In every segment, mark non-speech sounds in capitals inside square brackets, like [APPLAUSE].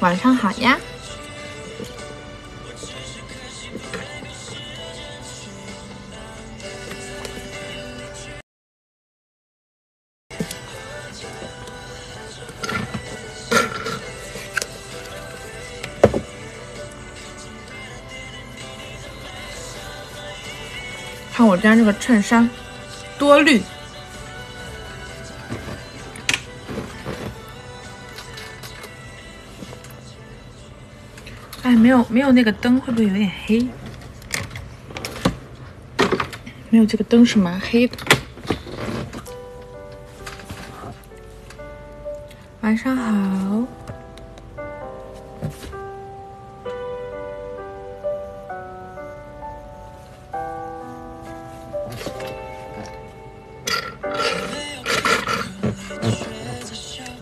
晚上好呀。看我今天这个衬衫，多绿。没有没有那个灯，会不会有点黑？没有这个灯是蛮黑的。晚上好。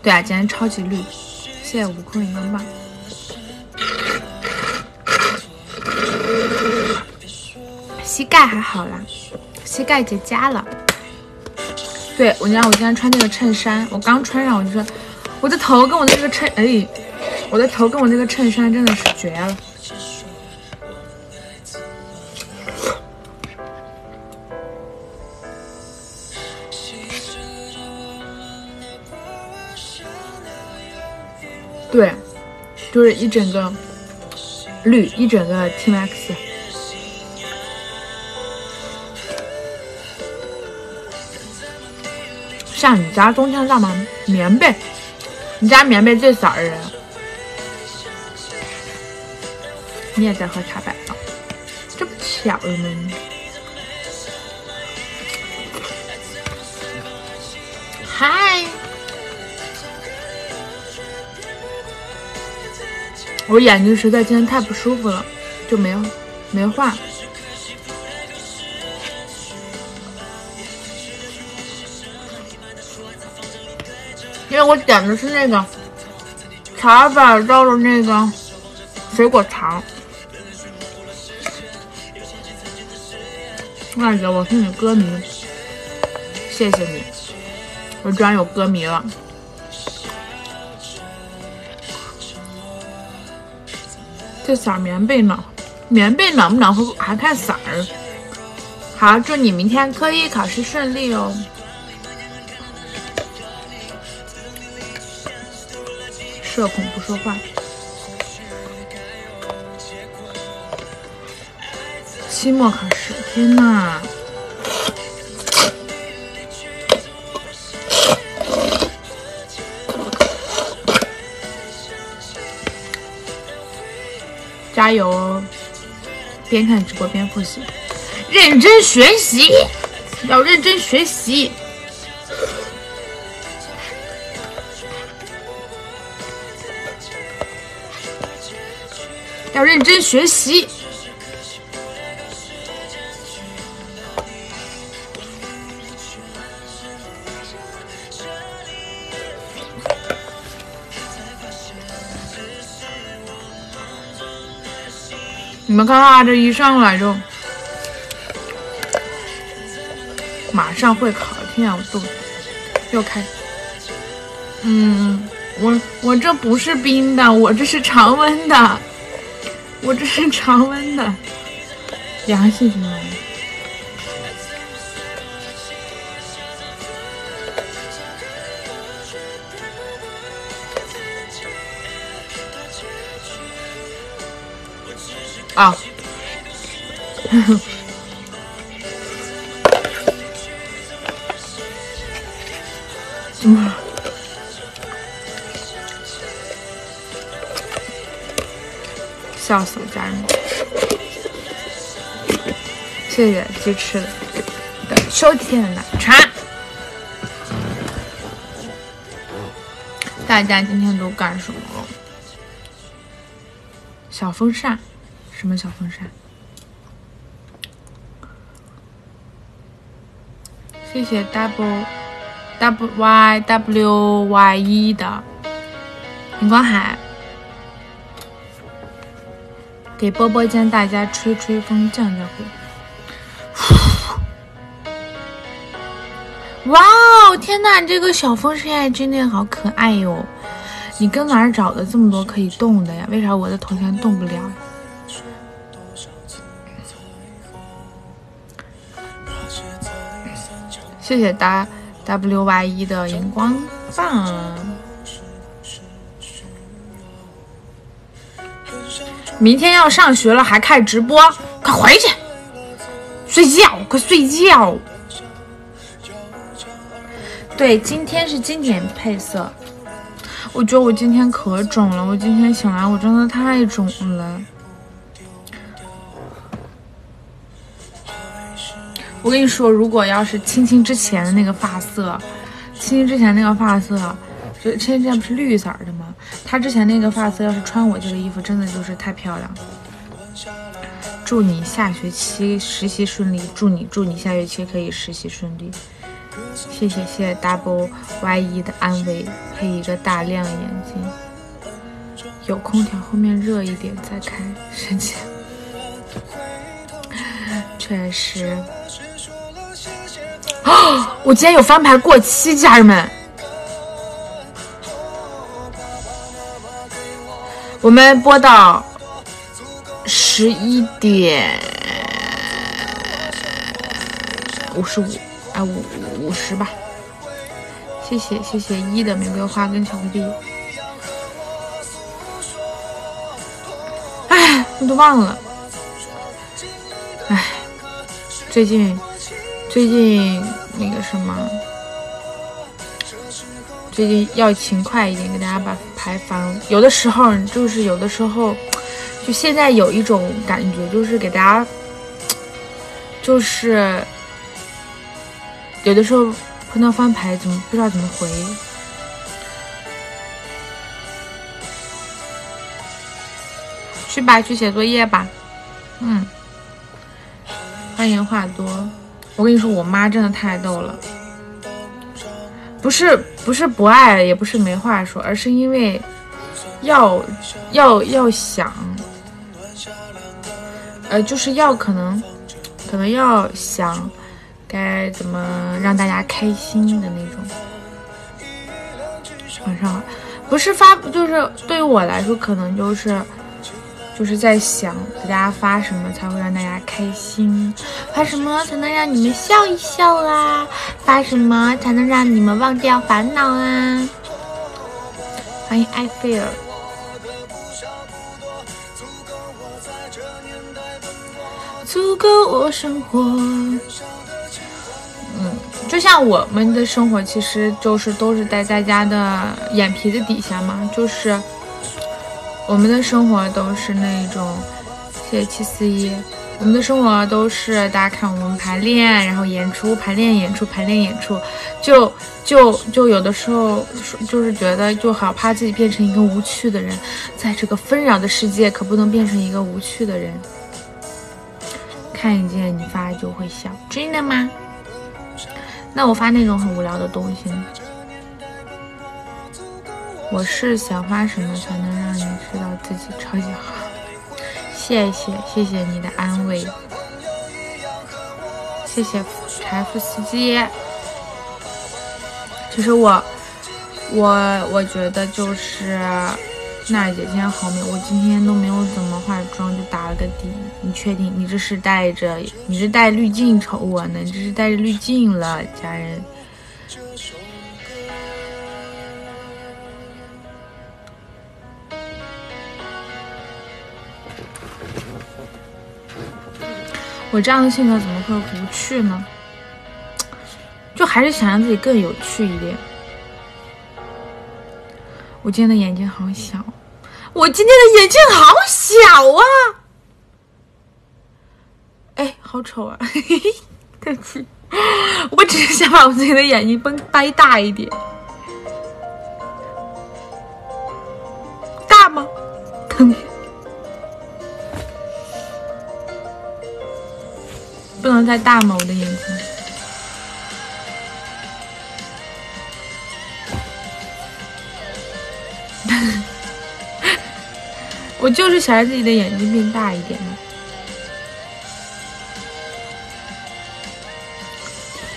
对啊，今天超级绿，谢谢悟空荧光棒。膝盖还好啦，膝盖结痂了。对我，你看我今天穿这个衬衫，我刚穿上我就说，我的头跟我这个衬，哎，我的头跟我这个衬衫真的是绝了。对，就是一整个绿，一整个 T Max。像你家冬天知道吗？棉被，你家棉被最少的人，你也在喝茶百道，这不巧了吗？嗨。我眼睛实在今天太不舒服了，就没有没画。因为我点的是那个茶百道的那个水果糖。二姐，我是你歌迷，谢谢你，我居然有歌迷了。这色儿棉被暖，棉被暖不暖和还看色儿。好，祝你明天科一考试顺利哦。社恐不说话。期末考试，天呐！加油哦！边看直播边复习，认真学习，要认真学习，认真学习。你们看啊，这一上来就马上会考，天啊，我肚子又开。嗯，我我这不是冰的，我这是常温的，我这是常温的，良心什么？啊！笑死我家人们！谢谢鸡翅的秋天的奶茶。大家今天都干什么了？小风扇。什么小风扇？谢谢 double w y w y e 的荧光海，给波波间大家吹吹风，降降火。[LAUGHS] 哇哦，天呐，这个小风扇真的好可爱哟！你跟哪儿找的这么多可以动的呀？为啥我的头像动不了？谢谢 W W Y E 的荧光棒。明天要上学了，还开直播？快回去睡觉，快睡觉。对，今天是经典配色。我觉得我今天可肿了，我今天醒来我真的太肿了。我跟你说，如果要是青青之前的那个发色，青青之前那个发色，就青青之前不是绿色的吗？她之前那个发色，要是穿我这个衣服，真的就是太漂亮。祝你下学期实习顺利，祝你祝你下学期可以实习顺利。谢谢谢谢 double y e 的安慰，配一个大亮眼睛。有空调后面热一点再开，神奇。确实。啊！[GASPS] 我今天有翻牌过期，家人们。我们播到十一点五十五，哎，五五十吧。谢谢谢谢一的玫瑰花跟巧克力。哎，我都忘了。哎，最近。最近那个什么，最近要勤快一点，给大家把牌翻了。有的时候就是有的时候，就现在有一种感觉，就是给大家，就是有的时候碰到翻牌，怎么不知道怎么回？去吧，去写作业吧。嗯，欢迎话多。我跟你说，我妈真的太逗了，不是不是不爱，也不是没话说，而是因为要要要想，呃，就是要可能可能要想该怎么让大家开心的那种。晚上不是发，就是对于我来说，可能就是。就是在想给大家发什么才会让大家开心，发什么才能让你们笑一笑啊？发什么才能让你们忘掉烦恼啊？欢迎艾菲尔，足够我生活。嗯，就像我们的生活，其实就是都是在大家的眼皮子底下嘛，就是。我们的生活都是那种，谢谢七四一。我们的生活都是大家看我们排练，然后演出，排练演出，排练演出，就就就有的时候就是觉得就好怕自己变成一个无趣的人，在这个纷扰的世界，可不能变成一个无趣的人。看见你发就会笑，真的吗？那我发那种很无聊的东西呢？我是想发什么才能让你知道自己超级好？谢谢谢谢你的安慰，谢谢柴夫斯基。其实我我我觉得就是娜姐今天好美，我今天都没有怎么化妆就打了个底。你确定你这是带着你是带滤镜瞅我呢？你这是带着滤镜了，家人。我这样的性格怎么会无趣呢？就还是想让自己更有趣一点。我今天的眼睛好小，我今天的眼睛好小啊！哎，好丑啊！对不起，我只是想把我自己的眼睛绷掰大一点。大吗？疼。在大吗？我的眼睛，[LAUGHS] 我就是想让自己的眼睛变大一点嘛。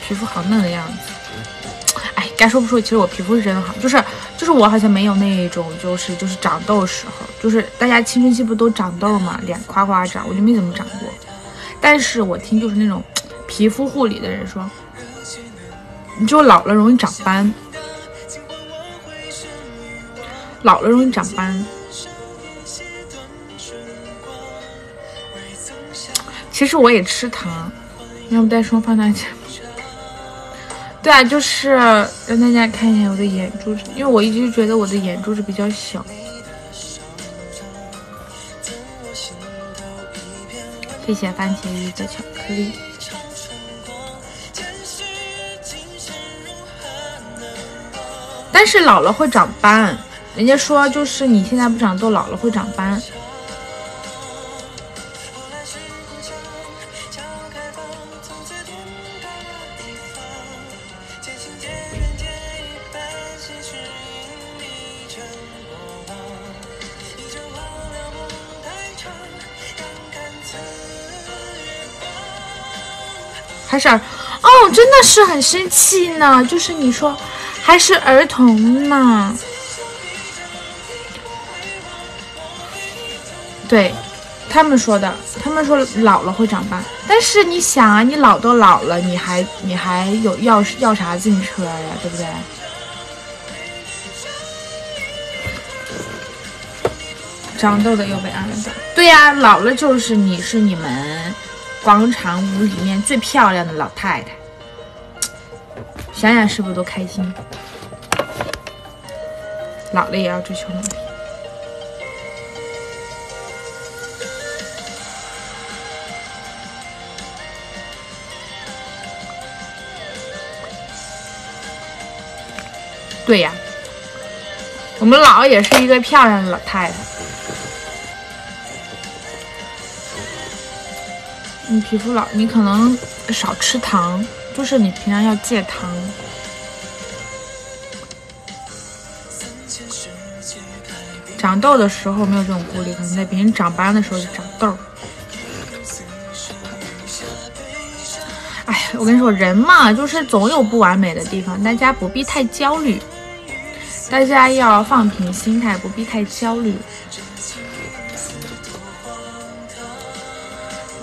皮肤好嫩的样子，哎，该说不说，其实我皮肤是真的好，就是就是我好像没有那种，就是就是长痘时候，就是大家青春期不都长痘嘛，脸夸夸长，我就没怎么长。但是我听就是那种 [TSK] 皮肤护理的人说，你就老了容易长斑，老了容易长斑。其实我也吃糖，要不带双放大镜？[LAUGHS] 对啊，就是让大家看一下我的眼珠子，因为我一直觉得我的眼珠子比较小。谢谢番茄鱼的巧克力。但是老了会长斑，人家说就是你现在不长痘，老了会长斑。还是儿哦，真的是很生气呢。就是你说还是儿童呢？对他们说的，他们说老了会长斑。但是你想啊，你老都老了，你还你还有要要啥自行车呀？对不对？长痘的又被安了的。对呀，老了就是你是你们。广场舞里面最漂亮的老太太，想想是不是都开心？老了也要追求美。对呀，我们老也是一个漂亮的老太太。你皮肤老，你可能少吃糖，就是你平常要戒糖。长痘的时候没有这种顾虑，可能在别人长斑的时候就长痘。哎，我跟你说，人嘛，就是总有不完美的地方，大家不必太焦虑，大家要放平心态，不必太焦虑。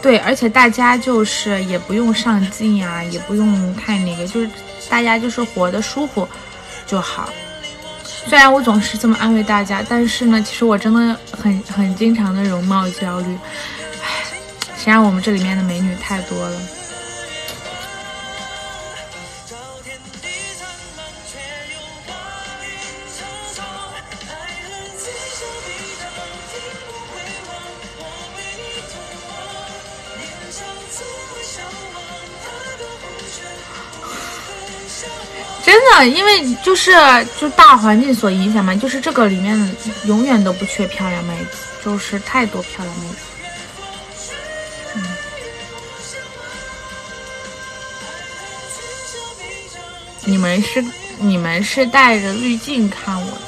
对，而且大家就是也不用上镜呀，也不用太那个，就是大家就是活得舒服就好。虽然我总是这么安慰大家，但是呢，其实我真的很很经常的容貌焦虑。唉，谁让我们这里面的美女太多了。的因为就是就大环境所影响嘛，就是这个里面永远都不缺漂亮妹子，就是太多漂亮妹子。你们是你们是带着滤镜看我的，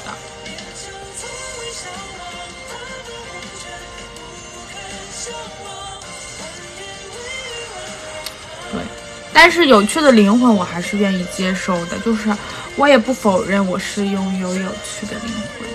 但是有趣的灵魂，我还是愿意接受的。就是我也不否认我是拥有有趣的灵魂。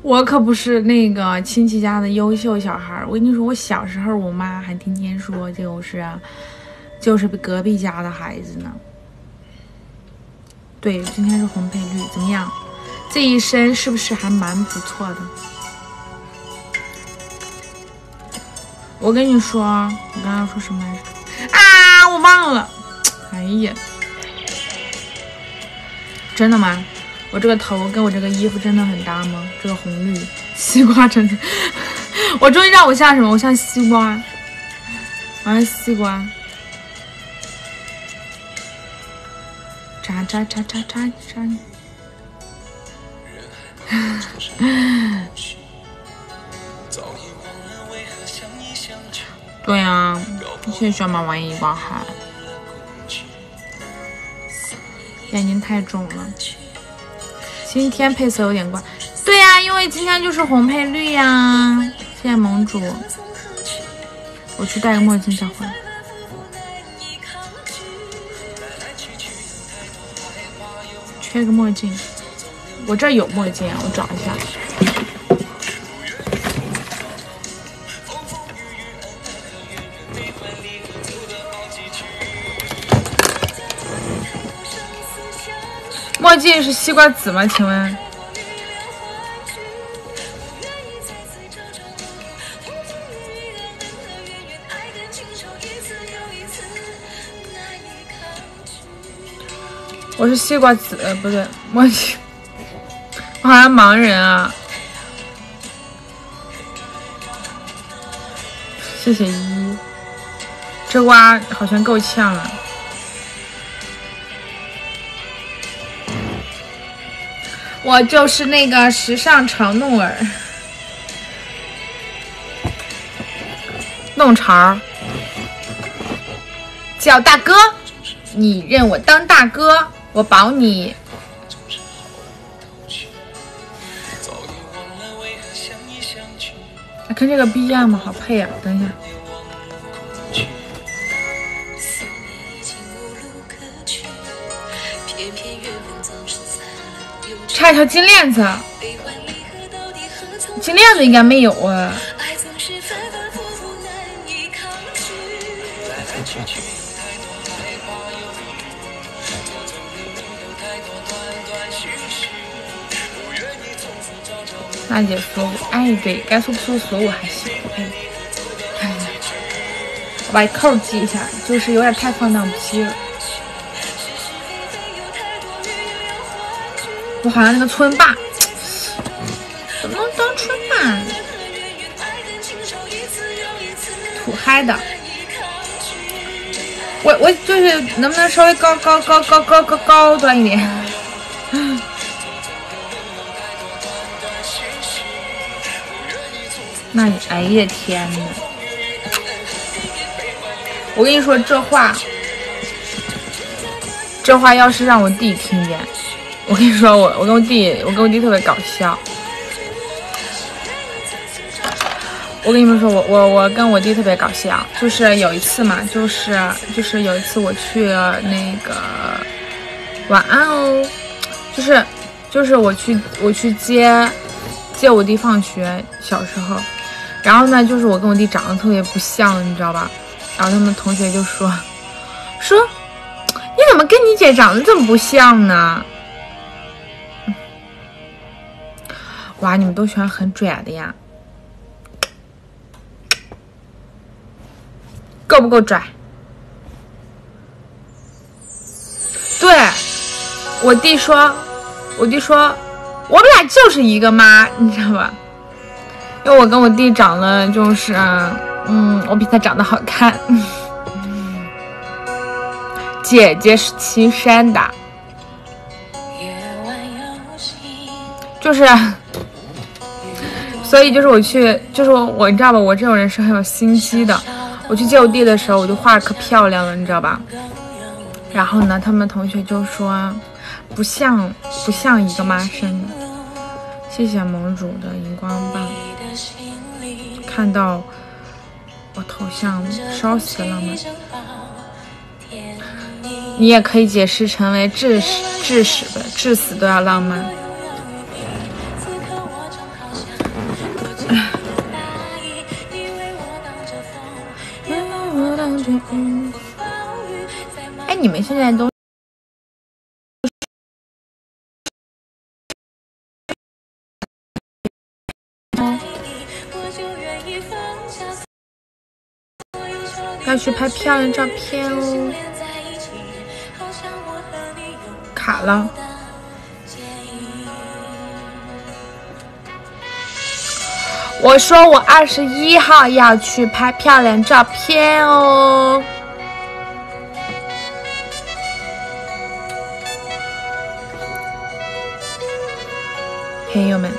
我可不是那个亲戚家的优秀小孩。我跟你说，我小时候，我妈还天天说，就是就是隔壁家的孩子呢。对，今天是红配绿，怎么样？这一身是不是还蛮不错的？我跟你说，我刚刚说什么来着？啊，我忘了。哎呀，真的吗？我这个头跟我这个衣服真的很搭吗？这个红绿西瓜真的，[LAUGHS] 我终于让我像什么？我像西瓜，我像西瓜。渣渣渣渣渣渣！对呀，谢谢小马玩一挂海。眼睛太肿了，今天配色有点怪。对呀，因为今天就是红配绿呀。谢谢盟主，我去戴个墨镜再回来。缺个墨镜，我这有墨镜，我找一下。墨镜是西瓜紫吗？请问？我是西瓜子，呃，不对，墨镜，[LAUGHS] 我好像盲人啊。谢谢一，这瓜好像够呛了。我就是那个时尚潮弄儿，弄潮叫大哥，你认我当大哥，我保你。看这个 BGM 好配啊！等一下。差一条金链子，金链子应该没有啊。娜姐说，哎，对该说不说锁我还行。我把扣系一下，就是有点太放荡不羁了。我好像那个村霸，怎么能当村霸？土嗨的，我我就是能不能稍微高高高高高高高端一点？那你哎呀天呐！我跟你说这话，这话要是让我弟听见。我跟你说，我我跟我弟，我跟我弟特别搞笑。我跟你们说，我我我跟我弟特别搞笑，就是有一次嘛，就是就是有一次我去那个晚安哦，就是就是我去我去接接我弟放学，小时候，然后呢，就是我跟我弟长得特别不像，你知道吧？然后他们同学就说说你怎么跟你姐长得这么不像呢？哇，你们都喜欢很拽的呀？够不够拽？对，我弟说，我弟说，我们俩就是一个妈，你知道吧？因为我跟我弟长得就是，嗯，我比他长得好看。[LAUGHS] 姐姐是岐山的，就是。所以就是我去，就是我，你知道吧？我这种人是很有心机的。我去接我弟的时候，我就画可漂亮了，你知道吧？然后呢，他们同学就说不像，不像一个妈生的。谢谢盟主的荧光棒，看到我头像烧死了吗？你也可以解释成为致死、至死的、致死都要浪漫。[LAUGHS] 哎，你们现在都要去拍漂亮照片哦，卡了。我说我二十一号要去拍漂亮照片哦，朋友们。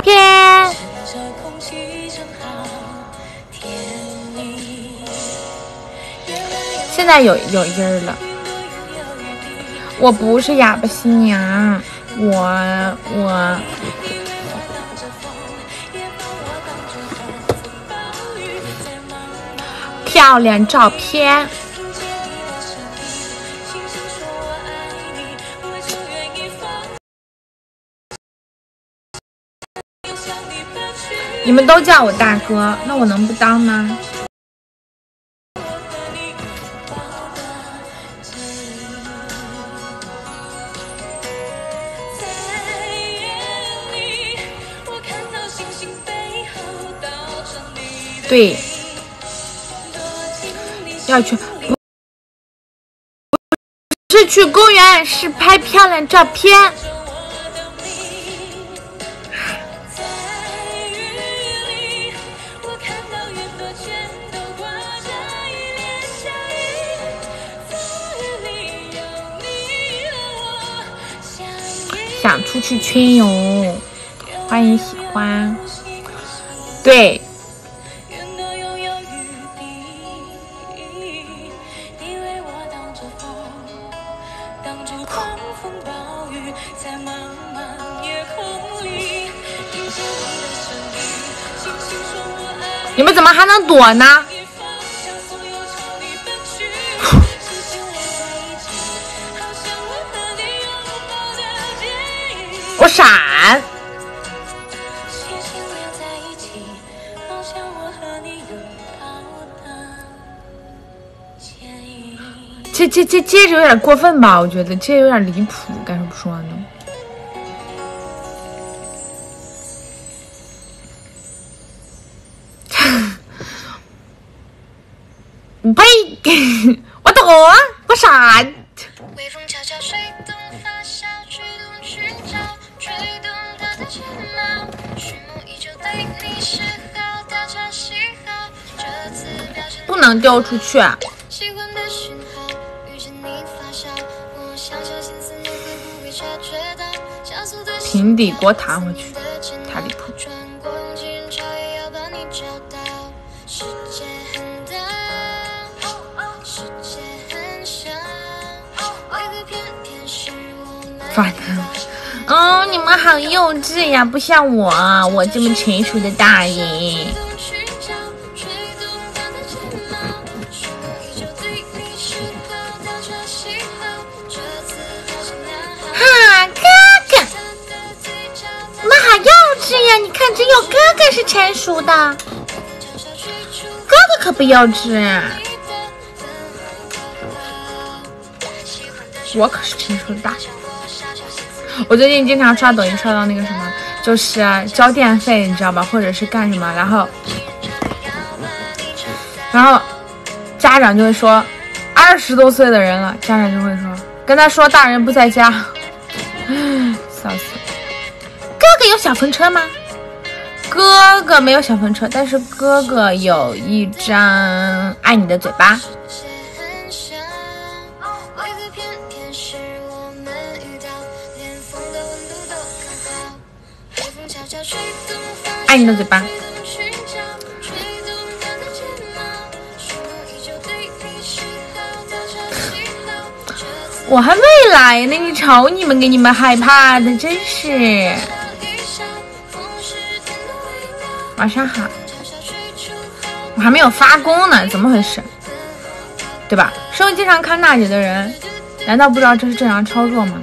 片。现在有有音儿了。我不是哑巴新娘，我我漂亮照片。你们都叫我大哥，那我能不当吗？对，要去，不是去公园，是拍漂亮照片。去春游，欢迎喜欢，对。你们怎么还能躲呢？我闪。这这这接着有点过分吧？我觉得这有点离谱，该说不说不能丢出去。平底锅弹回去，太离谱。哦，你们好幼稚呀，不像我，我这么成熟的大人。不幼稚。我可是成熟的大人。我最近经常刷抖音，刷到那个什么，就是交电费，你知道吧？或者是干什么，然后，然后家长就会说，二十多岁的人了，家长就会说，跟他说大人不在家，[LAUGHS] 笑死。哥哥有小风车吗？哥哥没有小风车，但是哥哥有一张爱你的嘴巴。爱你的嘴巴。我还没来呢，你瞅你们，给你们害怕的，真是。晚上好。我还没有发功呢，怎么回事？对吧？稍微经常看娜姐的人，难道不知道这是正常操作吗？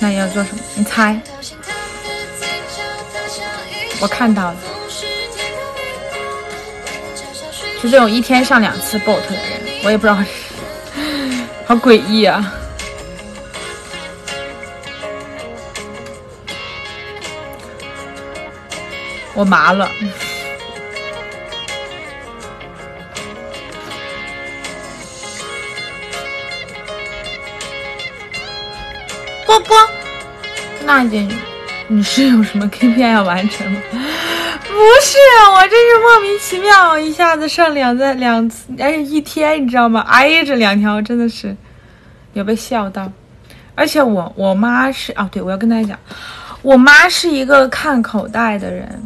那你要做什么？你猜？我看到了，就这种一天上两次 bot 的人，我也不知道，[LAUGHS] 好诡异啊！我麻了。波波，娜姐，你是有什么 KPI 要完成吗？是，我这是莫名其妙一下子上两在两次，而且一天你知道吗？挨着两条，真的是有被笑到。而且我我妈是哦，对，我要跟大家讲，我妈是一个看口袋的人，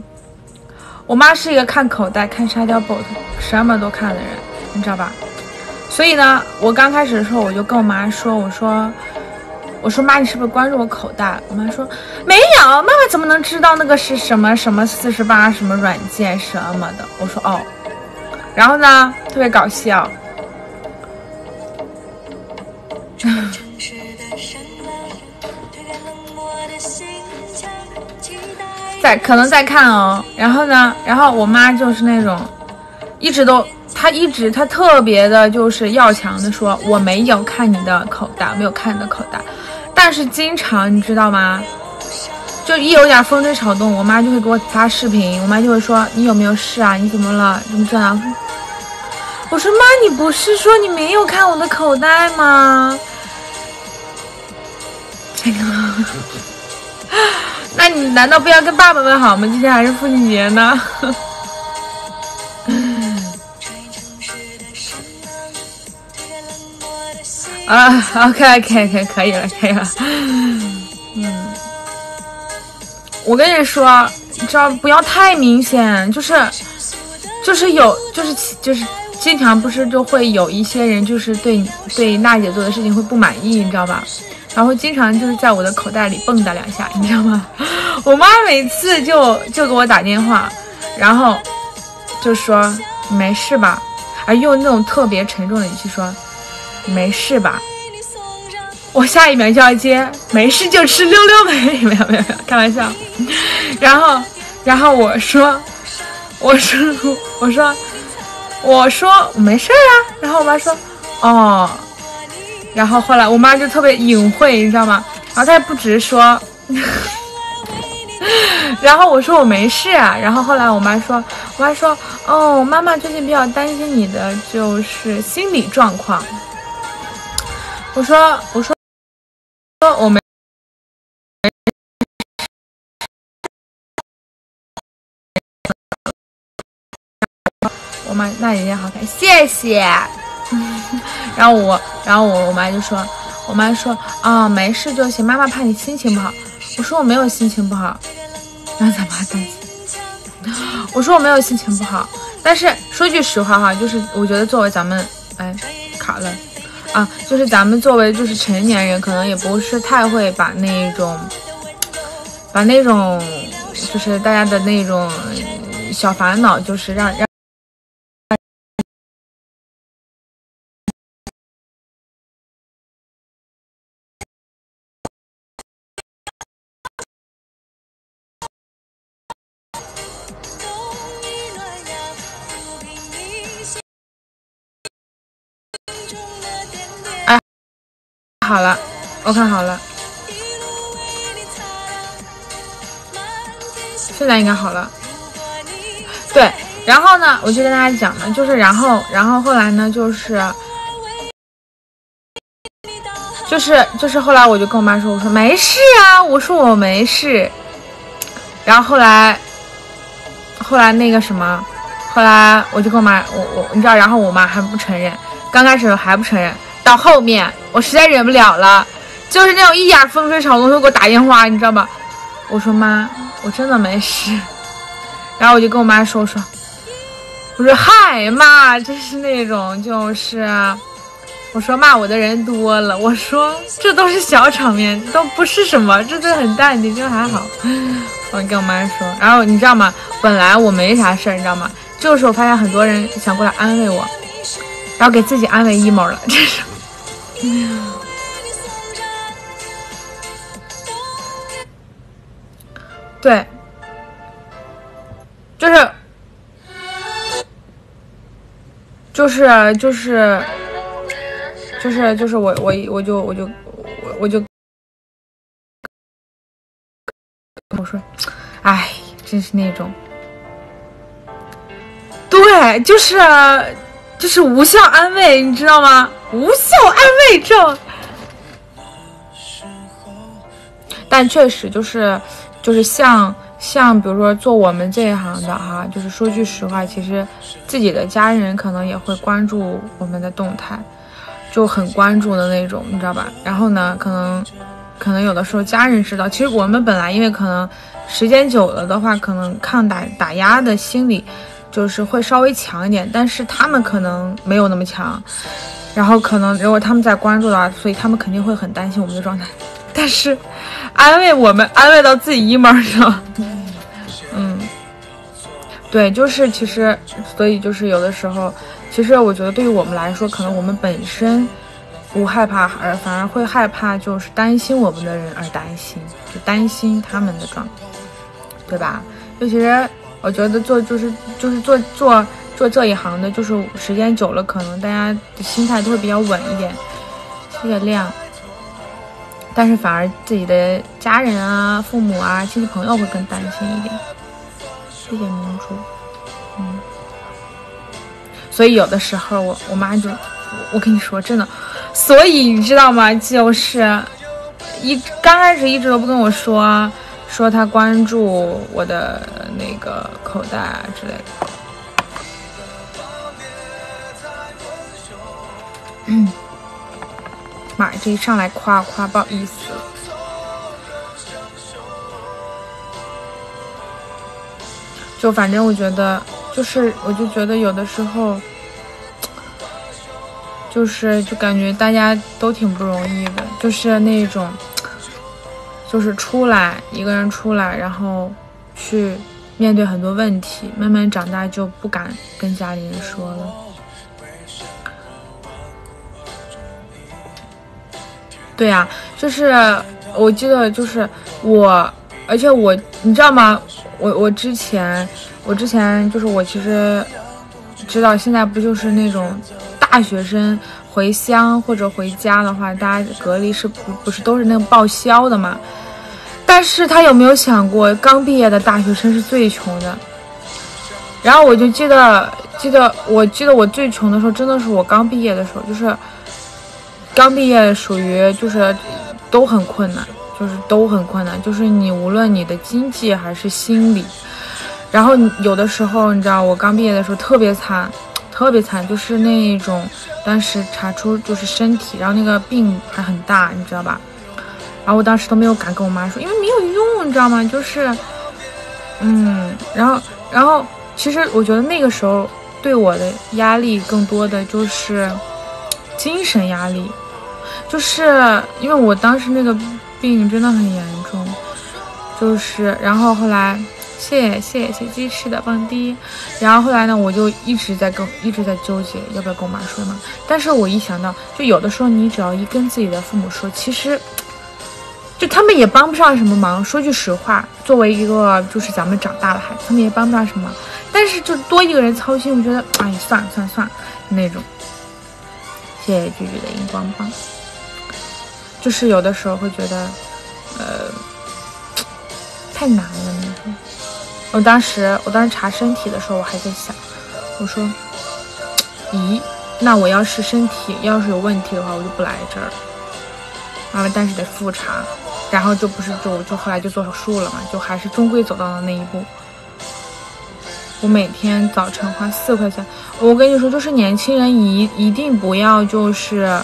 我妈是一个看口袋、看沙雕 bot 什么都看的人，你知道吧？所以呢，我刚开始的时候我就跟我妈说，我说。我说妈，你是不是关注我口袋？我妈说没有，妈妈怎么能知道那个是什么什么四十八什么软件什么的？我说哦，然后呢，特别搞笑，可能在看哦。然后呢，然后我妈就是那种一直都，她一直她特别的就是要强的说，我没有看你的口袋，没有看你的口袋。但是经常你知道吗？就一有点风吹草动，我妈就会给我发视频，我妈就会说你有没有事啊？你怎么了？怎么这样？我说妈，你不是说你没有看我的口袋吗？这个，那你难道不要跟爸爸问好吗？今天还是父亲节呢。[LAUGHS] 啊，OK，OK，OK，可以了，可以了。嗯，我跟你说，你知道不要太明显，就是，就是有，就是就是经常不是就会有一些人就是对对娜姐做的事情会不满意，你知道吧？然后经常就是在我的口袋里蹦跶两下，你知道吗？[LAUGHS] 我妈每次就就给我打电话，然后就说没事吧，啊，用那种特别沉重的语气说。没事吧？我下一秒就要接，没事就吃溜溜呗，没有没有没有，开玩笑。然后，然后我说，我说，我说，我说没事啊。然后我妈说，哦。然后后来我妈就特别隐晦，你知道吗？然后她也不直说。[LAUGHS] 然后我说我没事啊。然后后来我妈说，我妈说，哦，妈妈最近比较担心你的就是心理状况。我说，我说，说我没，我妈那姐姐好看，谢谢。然后我，然后我我妈就说，我妈说啊，没事就行，妈妈怕你心情不好。我说我没有心情不好，让咱妈担心。我说我没有心情不好，但是说句实话哈，就是我觉得作为咱们，哎，卡了。啊，就是咱们作为就是成年人，可能也不是太会把那种，把那种，就是大家的那种小烦恼，就是让让。好了，我看好了，现在应该好了。对，然后呢，我就跟大家讲呢，就是然后，然后后来呢，就是，就是，就是后来我就跟我妈说，我说没事啊，我说我没事。然后后来，后来那个什么，后来我就跟我妈，我我你知道，然后我妈还不承认，刚开始还不承认。到后面，我实在忍不了了，就是那种一点风吹草动都给我打电话，你知道吗？我说妈，我真的没事。然后我就跟我妈说说，我说嗨妈，就是那种就是，我说骂我的人多了，我说这都是小场面，都不是什么，这都很淡定，就还好。我跟我妈说，然后你知道吗？本来我没啥事儿，你知道吗？就是我发现很多人想过来安慰我，然后给自己安慰 emo 了，这是。[LAUGHS] 对，就是，就是就是就是就是我我我就我就我我就我说，哎，真是那种，对，就是就是无效安慰，你知道吗？无效安慰症，但确实就是，就是像像比如说做我们这一行的哈，就是说句实话，其实自己的家人可能也会关注我们的动态，就很关注的那种，你知道吧？然后呢，可能可能有的时候家人知道，其实我们本来因为可能时间久了的话，可能抗打打压的心理就是会稍微强一点，但是他们可能没有那么强。然后可能如果他们在关注的话，所以他们肯定会很担心我们的状态。但是安慰我们，安慰到自己 emo 上。嗯，对，就是其实，所以就是有的时候，其实我觉得对于我们来说，可能我们本身不害怕，而反而会害怕，就是担心我们的人而担心，就担心他们的状态，对吧？就其实我觉得做就是就是做做。做这一行的，就是时间久了，可能大家的心态都会比较稳一点。谢谢亮。但是反而自己的家人啊、父母啊、亲戚朋友会更担心一点。谢谢明珠。嗯。所以有的时候我我妈就，我跟你说真的，所以你知道吗？就是一刚开始一直都不跟我说，说他关注我的那个口袋啊之类的。嗯，妈，这一上来夸夸，不好意思。就反正我觉得，就是我就觉得有的时候，就是就感觉大家都挺不容易的，就是那种，就是出来一个人出来，然后去面对很多问题，慢慢长大就不敢跟家里人说了。对呀，就是我记得，就是我，而且我，你知道吗？我我之前，我之前就是我其实知道，现在不就是那种大学生回乡或者回家的话，大家隔离是不不是都是那个报销的嘛？但是他有没有想过，刚毕业的大学生是最穷的？然后我就记得，记得我记得我最穷的时候，真的是我刚毕业的时候，就是。刚毕业属于就是都很困难，就是都很困难，就是你无论你的经济还是心理，然后有的时候你知道我刚毕业的时候特别惨，特别惨，就是那种当时查出就是身体，然后那个病还很大，你知道吧？然后我当时都没有敢跟我妈说，因为没有用，你知道吗？就是，嗯，然后然后其实我觉得那个时候对我的压力更多的就是精神压力。就是因为我当时那个病真的很严重，就是然后后来谢谢谢谢鸡翅的蹦迪，然后后来呢我就一直在跟一直在纠结要不要跟我妈说嘛，但是我一想到就有的时候你只要一跟自己的父母说，其实就他们也帮不上什么忙。说句实话，作为一个就是咱们长大的孩子，他们也帮不上什么，但是就多一个人操心，我觉得哎算了算了算了那种。谢谢菊菊的荧光棒。就是有的时候会觉得，呃，太难了那种。我当时，我当时查身体的时候，我还在想，我说，咦，那我要是身体要是有问题的话，我就不来这儿。完了，但是得复查，然后就不是就就后来就做手术了嘛，就还是终归走到了那一步。我每天早晨花四块钱，我跟你说，就是年轻人一一定不要就是。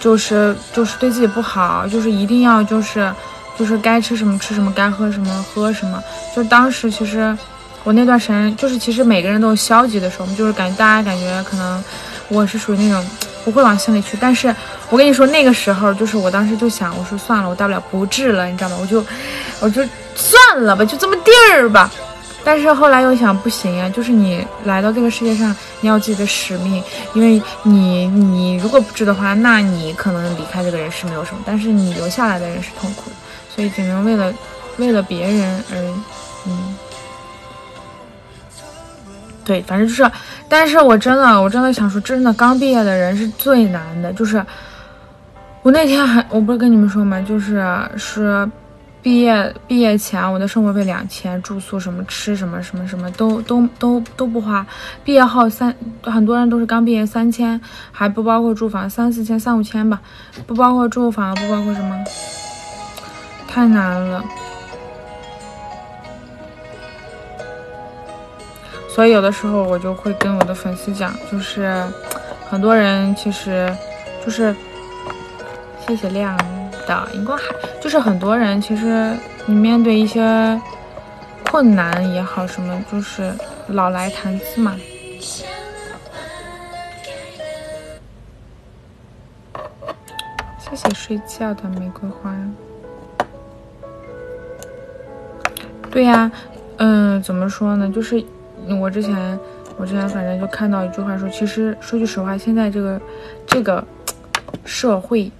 就是就是对自己不好，就是一定要就是就是该吃什么吃什么，该喝什么喝什么。就当时其实我那段时间，就是其实每个人都有消极的时候，就是感觉大家感觉可能我是属于那种不会往心里去。但是我跟你说，那个时候就是我当时就想，我说算了，我大不了不治了，你知道吗？我就我就算了吧，就这么地儿吧。但是后来又想，不行呀，就是你来到这个世界上，你要自己的使命，因为你你如果不治的话，那你可能离开这个人是没有什么，但是你留下来的人是痛苦的，所以只能为了为了别人而，嗯，对，反正就是，但是我真的我真的想说，真的刚毕业的人是最难的，就是我那天还我不是跟你们说吗？就是是。毕业毕业前，我的生活费两千，住宿什么吃什么什么什么都都都都不花。毕业后三，很多人都是刚毕业三千，还不包括住房，三四千三五千吧，不包括住房，不包括什么，太难了。所以有的时候我就会跟我的粉丝讲就是很多人其实就是谢谢亮的荧光海就是很多人其实你面对一些困难也好什么就是老来谈资嘛。谢谢睡觉的玫瑰花。对呀，嗯，怎么说呢？就是我之前，我之前反正就看到一句话说，其实说句实话，现在这个这个社会，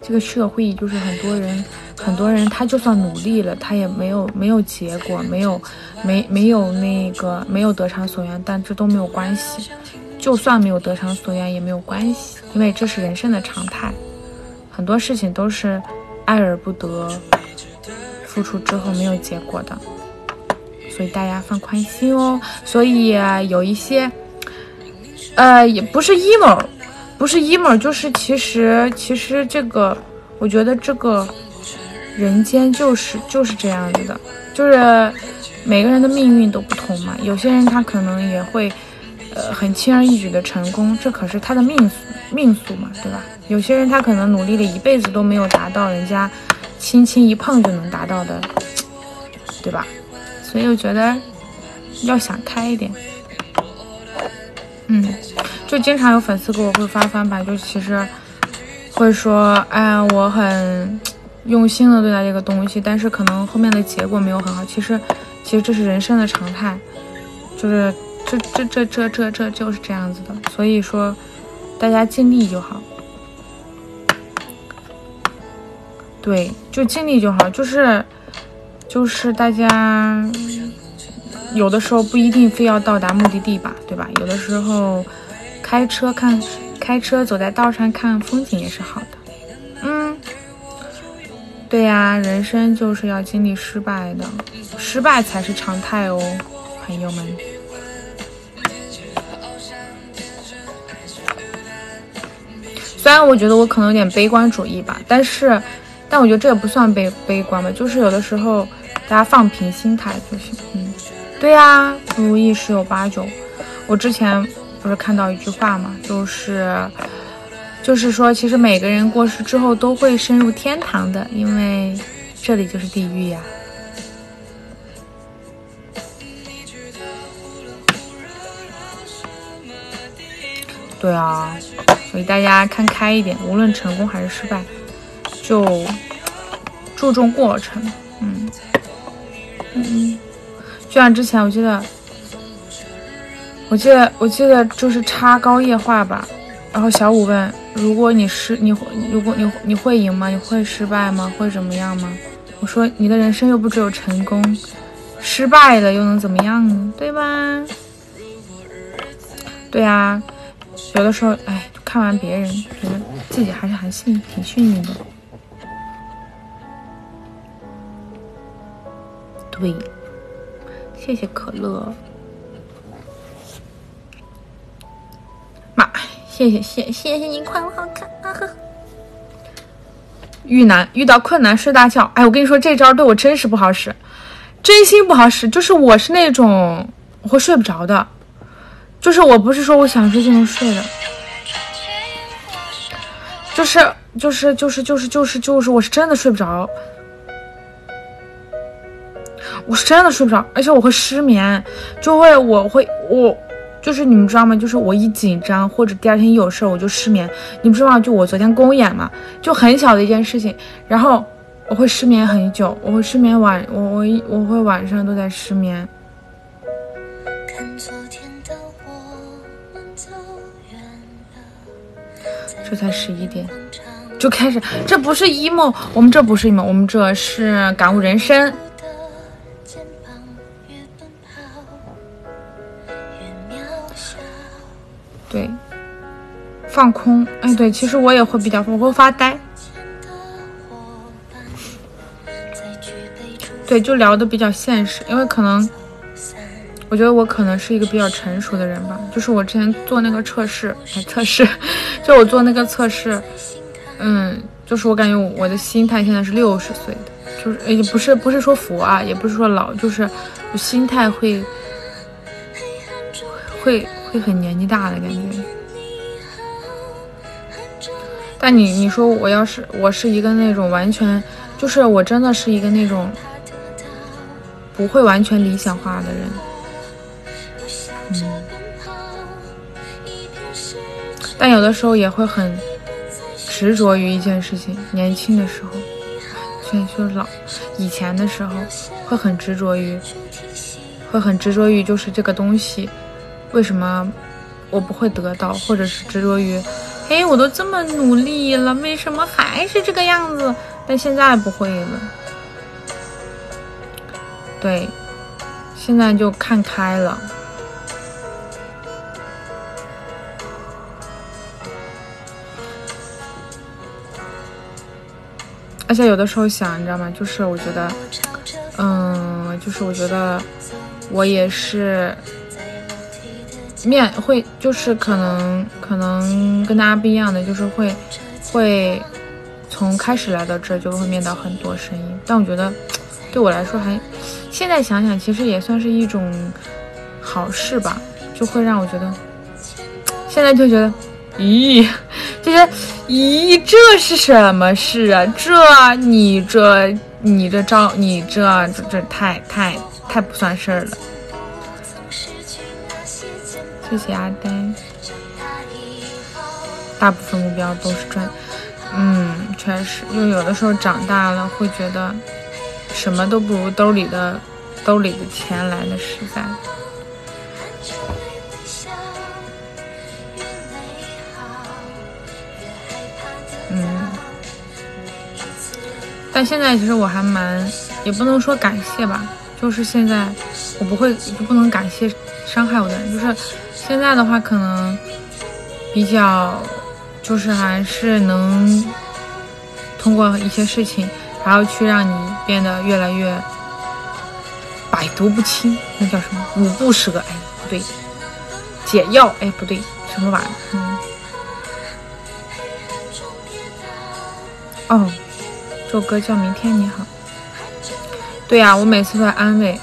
这个社会就是很多人，很多人他就算努力了，他也没有没有结果，没有没没有那个没有得偿所愿，但这都没有关系，就算没有得偿所愿也没有关系，因为这是人生的常态。很多事情都是爱而不得，付出之后没有结果的，所以大家放宽心哦。所以有一些，呃，也不是 emo，不是 emo，就是其实其实这个，我觉得这个人间就是就是这样子的，就是每个人的命运都不同嘛。有些人他可能也会，呃，很轻而易举的成功，这可是他的命命数嘛，对吧？有些人他可能努力了一辈子都没有达到人家轻轻一碰就能达到的，对吧？所以我觉得要想开一点。嗯，就经常有粉丝给我会发翻版，就其实会说，哎，我很用心的对待这个东西，但是可能后面的结果没有很好。其实，其实这是人生的常态，就是这这这这这这就是这样子的。所以说，大家尽力就好。对，就尽力就好，就是，就是大家有的时候不一定非要到达目的地吧，对吧？有的时候开车看，开车走在道上看风景也是好的。嗯，对呀，人生就是要经历失败的，失败才是常态哦，朋友们。虽然我觉得我可能有点悲观主义吧，但是。但我觉得这也不算悲悲观吧，就是有的时候大家放平心态就行。嗯，对呀，不如意十有八九。我之前不是看到一句话嘛，就是就是说，其实每个人过世之后都会升入天堂的，因为这里就是地狱呀。对啊，所以大家看开一点，无论成功还是失败。就注重过程，嗯嗯，就像之前我记得，我记得我记得就是插高液化吧，然后小五问，如果你失你如果你你会赢吗？你会失败吗？会怎么样吗？我说你的人生又不只有成功，失败了又能怎么样呢？对吧？对啊，有的时候哎，看完别人觉得自己还是很幸挺幸运的。对，谢谢可乐，妈，谢谢谢谢谢你夸我好看啊呵。遇难遇到困难睡大觉，哎，我跟你说这招对我真是不好使，真心不好使。就是我是那种我会睡不着的，就是我不是说我想睡就能睡的，就是就是就是就是就是就是我是真的睡不着。我是真的睡不着，而且我会失眠，就会我会我就是你们知道吗？就是我一紧张或者第二天一有事儿我就失眠。你不知道，就我昨天公演嘛，就很小的一件事情，然后我会失眠很久，我会失眠晚我我我会晚上都在失眠。这才十一点就开始，这不是 emo，我们这不是 emo，我们这是感悟人生。对，放空，哎，对，其实我也会比较，我会发呆。对，就聊的比较现实，因为可能，我觉得我可能是一个比较成熟的人吧。就是我之前做那个测试，哎，测试，[LAUGHS] 就我做那个测试，嗯，就是我感觉我的心态现在是六十岁的，就是也不是不是说佛啊，也不是说老，就是心态会。会会很年纪大的感觉。但你你说我要是我是一个那种完全就是我真的是一个那种不会完全理想化的人，嗯，但有的时候也会很执着于一件事情。年轻的时候，现在就老以前的时候会很执着于，会很执着于就是这个东西为什么我不会得到，或者是执着于。哎，我都这么努力了，为什么还是这个样子？但现在不会了，对，现在就看开了。而且有的时候想，你知道吗？就是我觉得，嗯，就是我觉得我也是。面会就是可能可能跟大家不一样的，就是会会从开始来到这就会面到很多声音，但我觉得对我来说还现在想想其实也算是一种好事吧，就会让我觉得现在就觉得咦，就觉得咦这是什么事啊？这你这你这招你这这这太太太不算事儿了。谢谢阿呆，大部分目标都是赚，嗯，确实，就有的时候长大了会觉得，什么都不如兜里的兜里的钱来的实在。嗯，但现在其实我还蛮，也不能说感谢吧，就是现在我不会，就不能感谢伤害我的人，就是。现在的话，可能比较就是还是能通过一些事情，然后去让你变得越来越百毒不侵，那叫什么五不蛇？哎，不对，解药？哎，不对，什么玩意儿？嗯，哦，这首歌叫《明天你好》。对呀，我每次都在安慰。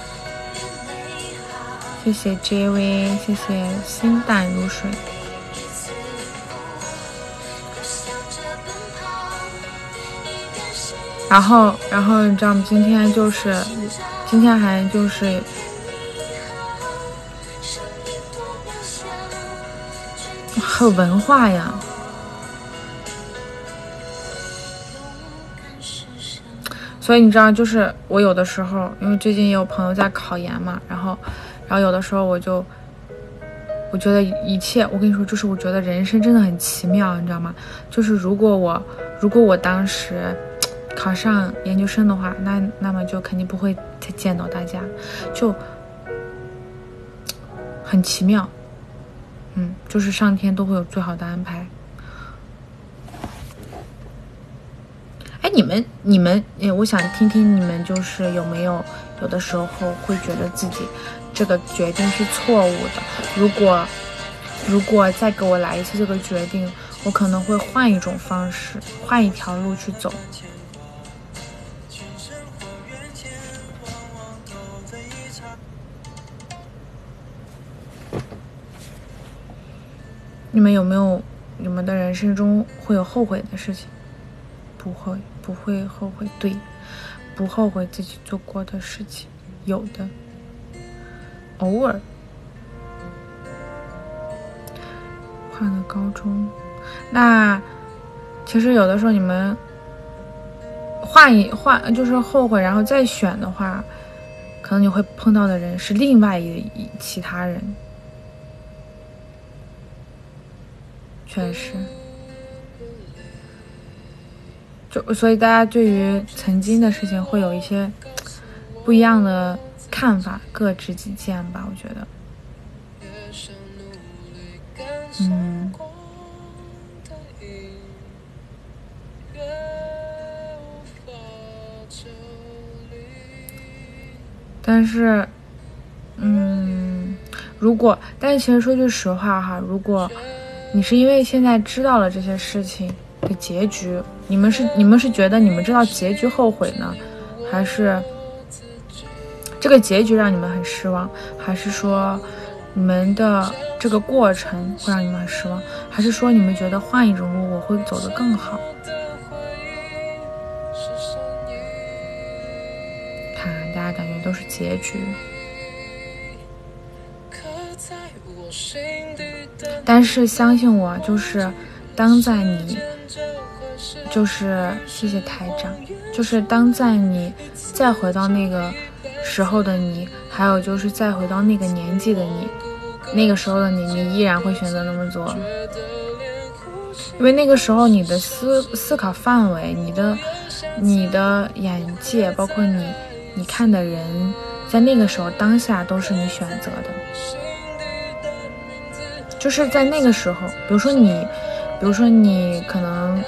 谢谢 JV，谢谢心淡如水。然后，然后你知道吗？今天就是，今天还就是很有文化呀。所以你知道，就是我有的时候，因为最近也有朋友在考研嘛，然后。然后有的时候我就，我觉得一切，我跟你说，就是我觉得人生真的很奇妙，你知道吗？就是如果我如果我当时考上研究生的话，那那么就肯定不会再见到大家，就很奇妙，嗯，就是上天都会有最好的安排。哎，你们你们，我想听听你们，就是有没有有的时候会觉得自己。这个决定是错误的。如果如果再给我来一次这个决定，我可能会换一种方式，换一条路去走。你们有没有？你们的人生中会有后悔的事情？不会，不会后悔。对，不后悔自己做过的事情，有的。偶尔。换了高中，那其实有的时候你们换一换，就是后悔，然后再选的话，可能你会碰到的人是另外一其他人，确实，就所以大家对于曾经的事情会有一些不一样的。看法各执己见吧，我觉得。嗯。但是，嗯，如果，但是其实说句实话哈，如果你是因为现在知道了这些事情的结局，你们是你们是觉得你们知道结局后悔呢，还是？这个结局让你们很失望，还是说你们的这个过程会让你们很失望，还是说你们觉得换一种路我会走得更好？看，大家感觉都是结局。但是相信我，就是当在你，就是谢谢台长，就是当在你再回到那个时候的你，还有就是再回到那个年纪的你，那个时候的你，你依然会选择那么做，因为那个时候你的思思考范围、你的你的眼界，包括你你看的人，在那个时候当下都是你选择的。就是在那个时候，比如说你，比如说你可能，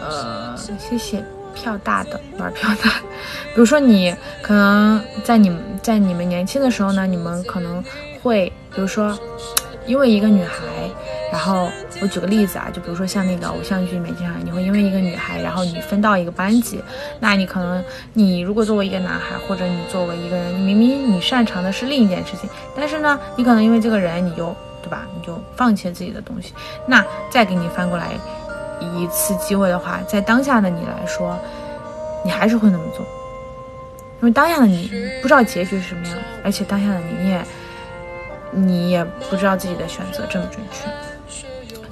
呃，谢谢票大的玩票大，[LAUGHS] 比如说你可能在你们在你们年轻的时候呢，你们可能会，比如说，因为一个女孩，然后我举个例子啊，就比如说像那个偶像剧里面经常，你会因为一个女孩，然后你分到一个班级，那你可能你如果作为一个男孩，或者你作为一个人，你明明你擅长的是另一件事情，但是呢，你可能因为这个人，你就。对吧？你就放弃了自己的东西，那再给你翻过来一次机会的话，在当下的你来说，你还是会那么做，因为当下的你不知道结局是什么样，而且当下的你，也你也不知道自己的选择正不正确，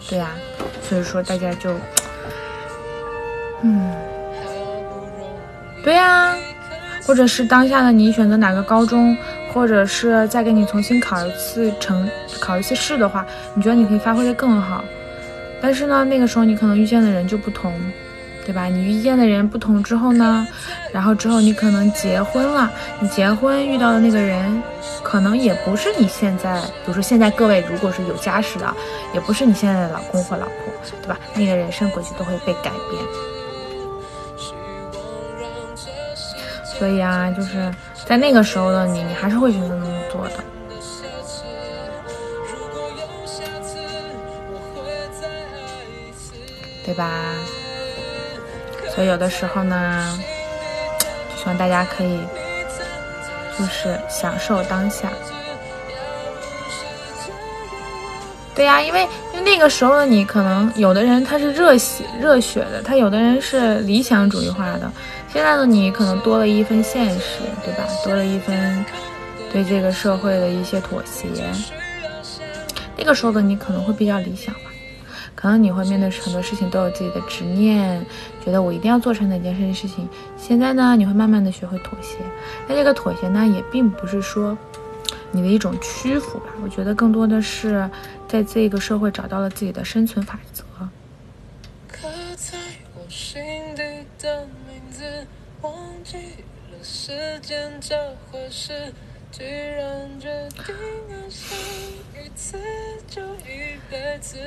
对呀，所以说大家就，嗯，对呀，或者是当下的你选择哪个高中。或者是再给你重新考一次成考一次试的话，你觉得你可以发挥的更好。但是呢，那个时候你可能遇见的人就不同，对吧？你遇见的人不同之后呢，然后之后你可能结婚了，你结婚遇到的那个人，可能也不是你现在，比如说现在各位如果是有家室的，也不是你现在的老公或老婆，对吧？那个人生轨迹都会被改变。所以啊，就是。在那个时候的你，你还是会选择那么做的，对吧？所以有的时候呢，希望大家可以就是享受当下。对呀，因为因为那个时候的你，可能有的人他是热血热血的，他有的人是理想主义化的。现在的你可能多了一份现实，对吧？多了一份对这个社会的一些妥协。那个时候的你可能会比较理想吧，可能你会面对很多事情都有自己的执念，觉得我一定要做成哪件事事情。现在呢，你会慢慢的学会妥协。但这个妥协呢，也并不是说 [TSK] 你的一种屈服吧，我觉得更多的是在这个社会找到了自己的生存法则。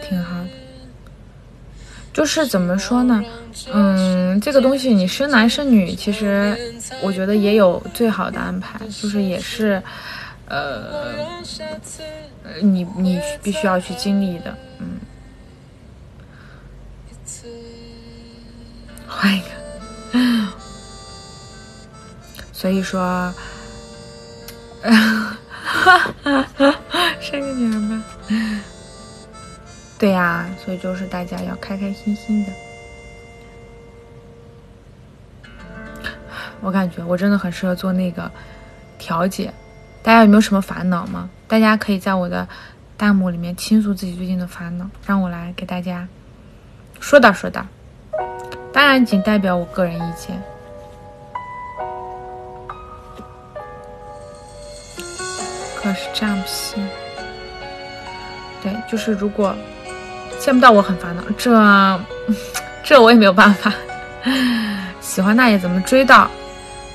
挺好的，就就是怎么说呢？嗯，这个东西你生男生女，其实我觉得也有最好的安排，就是也是，呃，你你必须要去经历的，嗯。换一个。所以说，哈哈哈生个女儿吧。对呀，所以就是大家要开开心心的。我感觉我真的很适合做那个调解。大家有没有什么烦恼吗？大家可以在我的弹幕里面倾诉自己最近的烦恼，让我来给大家说道说道。当然，仅代表我个人意见。可是这样不行。对，就是如果见不到我很烦恼，这这我也没有办法。喜欢那也怎么追到？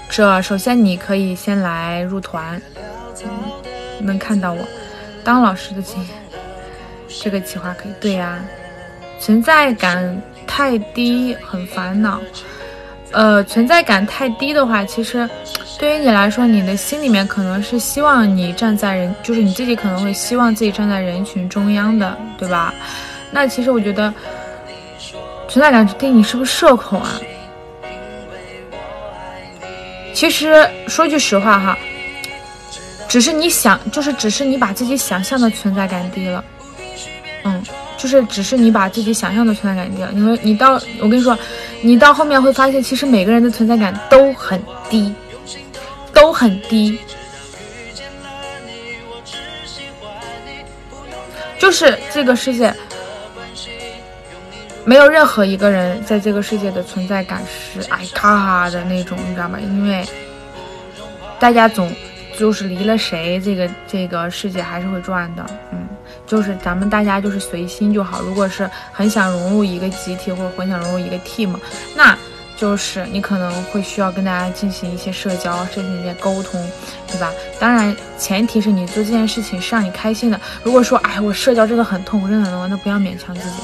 这首先你可以先来入团，能看到我当老师的经验。这个企划可以。对呀，存在感太低，很烦恼。呃，存在感太低的话，其实。对于你来说，你的心里面可能是希望你站在人，就是你自己可能会希望自己站在人群中央的，对吧？那其实我觉得存在感低，你是不是社恐啊？其实说句实话哈，只是你想，就是只是你把自己想象的存在感低了，嗯，就是只是你把自己想象的存在感低了。你会，你到我跟你说，你到后面会发现，其实每个人的存在感都很低，都很低。就是这个世界，没有任何一个人在这个世界的存在感是哎咔的那种，你知道吗？因为大家总就是离了谁，这个这个世界还是会转的。嗯，就是咱们大家就是随心就好。如果是很想融入一个集体，或者很想融入一个 team，那。就是你可能会需要跟大家进行一些社交，进行一些沟通，对吧？当然，前提是你做这件事情是让你开心的。如果说，哎，我社交真的很痛苦，真的很痛苦，那不要勉强自己。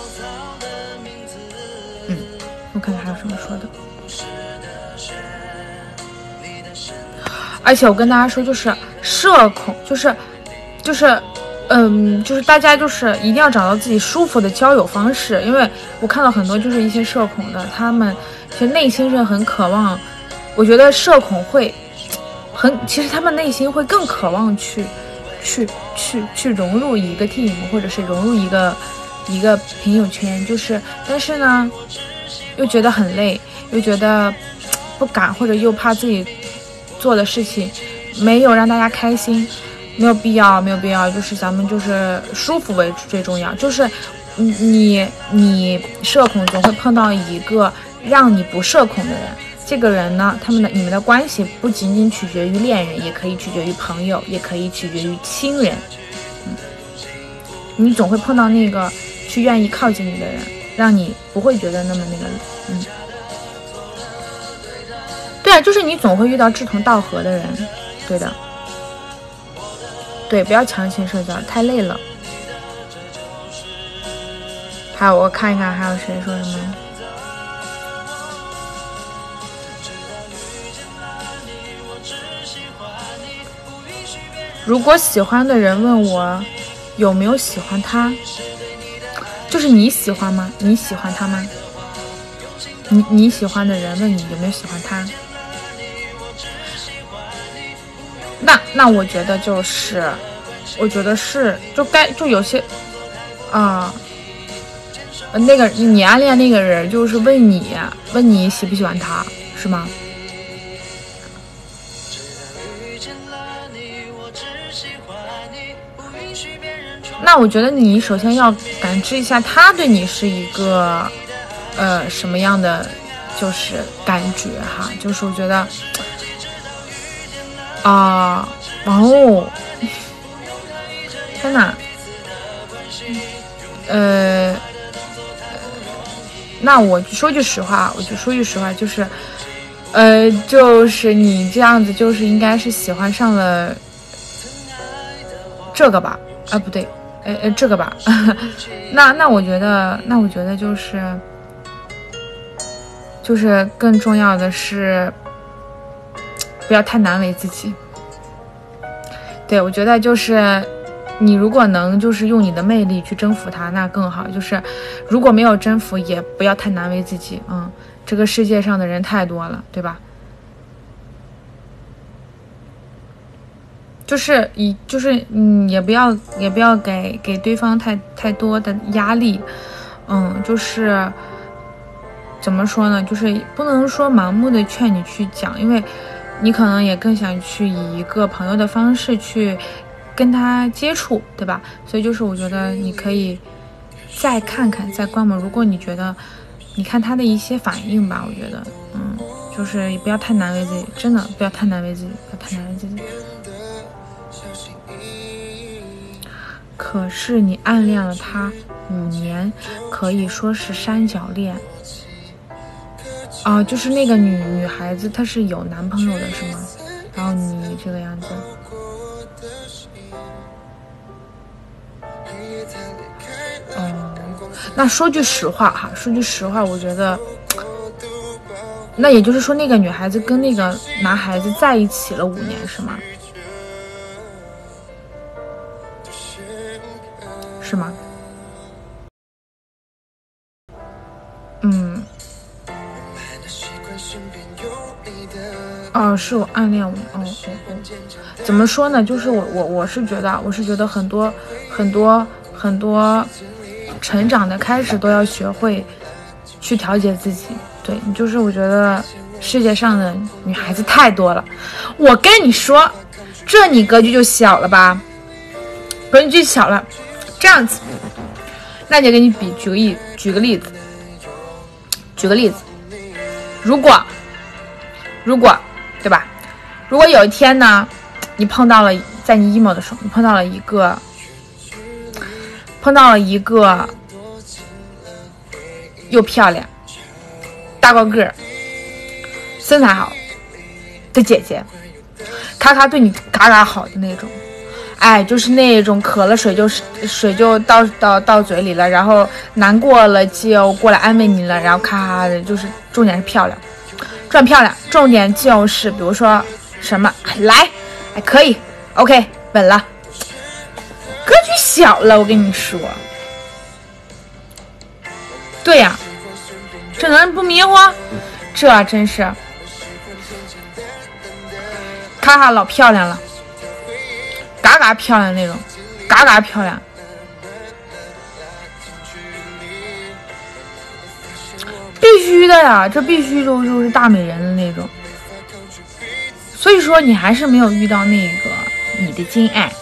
看看还有什么说的。而且我跟大家说，就是社恐，就是，就是，嗯，就是大家就是一定要找到自己舒服的交友方式，因为我看到很多就是一些社恐的，他们。其实内心是很渴望，我觉得社恐会很，其实他们内心会更渴望去，去去去融入一个 team，或者是融入一个一个朋友圈，就是，但是呢，又觉得很累，又觉得不敢，或者又怕自己做的事情没有让大家开心，没有必要，没有必要，就是咱们就是舒服为最重要，就是你你你社恐总会碰到一个。让你不社恐的人，这个人呢，他们的你们的关系不仅仅取决于恋人，也可以取决于朋友，也可以取决于亲人。嗯，你总会碰到那个去愿意靠近你的人，让你不会觉得那么那个。嗯，对啊，就是你总会遇到志同道合的人。对的，对，不要强行社交，太累了。还有，我看一看还有谁说什么。如果喜欢的人问我有没有喜欢他，就是你喜欢吗？你喜欢他吗？你你喜欢的人问你有没有喜欢他，那那我觉得就是，我觉得是就该就有些啊，那个你暗恋那个人就是问你问你喜不喜欢他是吗？那我觉得你首先要感知一下他对你是一个，呃，什么样的就是感觉哈，就是我觉得，啊，哦，天哪，呃，那我说句实话，我就说句实话，就是，呃，就是你这样子，就是应该是喜欢上了这个吧？啊，不对。哎哎，这个吧，[LAUGHS] 那那我觉得，那我觉得就是，就是更重要的是，不要太难为自己。对我觉得就是，你如果能就是用你的魅力去征服他，那更好。就是如果没有征服，也不要太难为自己。嗯，这个世界上的人太多了，对吧？就是以就是嗯，也不要也不要给给对方太太多的压力，嗯，就是怎么说呢？就是不能说盲目的劝你去讲，因为你可能也更想去以一个朋友的方式去跟他接触，对吧？所以就是我觉得你可以再看看再观摩，如果你觉得你看他的一些反应吧，我觉得嗯，就是也不要太难为自己，真的不要太难为自己，不要太难为自己。可是你暗恋了他五年，可以说是三角恋啊，就是那个女女孩子，她是有男朋友的，是吗？然后你这个样子，哦，那说句实话哈，说句实话，我觉得，那也就是说，那个女孩子跟那个男孩子在一起了五年，是吗？是吗？嗯。哦，是我暗恋我，哦哦哦，怎么说呢？就是我我我是觉得，我是觉得很多很多很多成长的开始都要学会去调节自己。对，就是我觉得世界上的女孩子太多了。我跟你说，这你格局就小了吧？格局小了，这样子，娜姐给你比举个例，举个例子，举个例子，如果，如果，对吧？如果有一天呢，你碰到了，在你 emo 的时候，你碰到了一个，碰到了一个又漂亮。大高个，身材好的姐姐，咔咔对你嘎嘎好的那种，哎，就是那种渴了水就是水就倒到到嘴里了，然后难过了就过来安慰你了，然后咔咔的，就是重点是漂亮，转漂亮，重点就是比如说什么来，哎可以，OK 稳了，格局小了，我跟你说，对呀。这能不迷糊？这真是，咔咔老漂亮了，嘎嘎漂亮那种，嘎嘎漂亮，必须的呀，这必须都就是大美人的那种。所以说，你还是没有遇到那个你的真爱。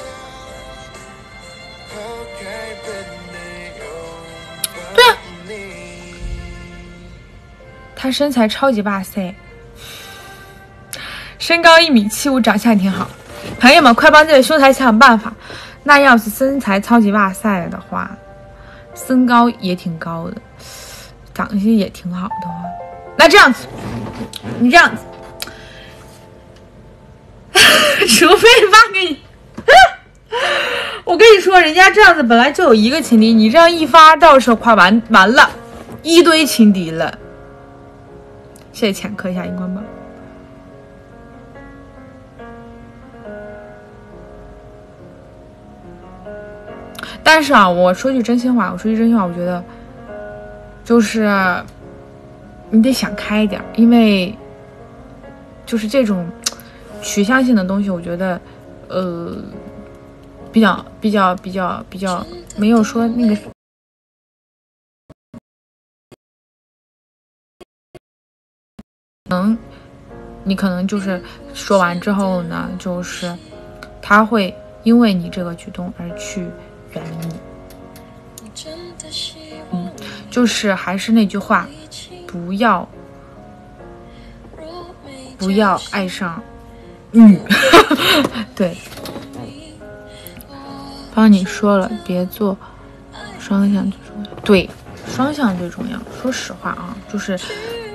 对他身材超级哇塞，身高一米七五，长相挺好。朋友们，快帮这位兄台想想办法。那要是身材超级哇塞的话，身高也挺高的，长相也挺好的话，那这样子，你这样子，[LAUGHS] 除非发给你。[LAUGHS] 我跟你说，人家这样子本来就有一个情敌，你这样一发，到时候快完完了，一堆情敌了。谢谢浅刻一下荧光棒。但是啊，我说句真心话，我说句真心话，我觉得就是你得想开一点，因为就是这种取向性的东西，我觉得呃比较比较比较比较没有说那个。能，你可能就是说完之后呢，就是他会因为你这个举动而去你。嗯，就是还是那句话，不要不要爱上女。[LAUGHS] 对，帮你说了，别做双向最重要。对，双向最重要。说实话啊，就是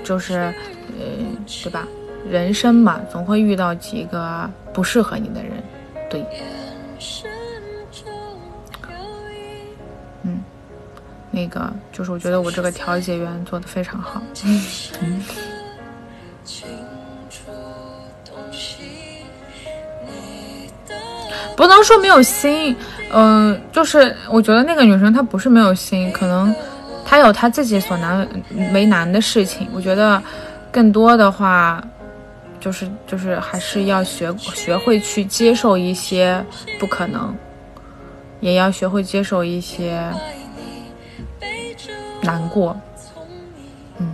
就是。嗯，对吧？人生嘛，总会遇到几个不适合你的人。对，那个就是我觉得我这个调解员做的非常好。嗯，不能说没有心，嗯，就是我觉得那个女生她不是没有心，可能她有她自己所难为难的事情。我觉得。更多的话，就是就是还是要学学会去接受一些不可能，也要学会接受一些难过。嗯，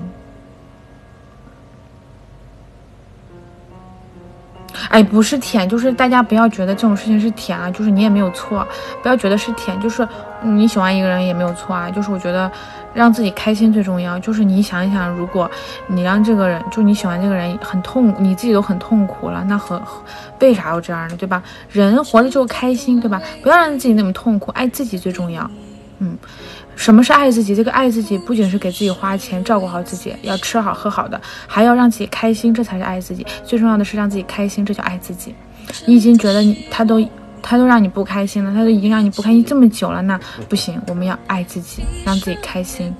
哎，不是舔，就是大家不要觉得这种事情是舔啊，就是你也没有错，不要觉得是舔，就是你喜欢一个人也没有错啊，就是我觉得。让自己开心最重要，就是你想一想，如果你让这个人，就你喜欢这个人很痛，你自己都很痛苦了，那何为啥要这样呢？对吧？人活着就开心，对吧？不要让自己那么痛苦，爱自己最重要。嗯，什么是爱自己？这个爱自己不仅是给自己花钱，照顾好自己，要吃好喝好的，还要让自己开心，这才是爱自己。最重要的是让自己开心，这叫爱自己。你已经觉得你他都。他都让你不开心了，他都已经让你不开心这么久了，那不行，我们要爱自己，让自己开心。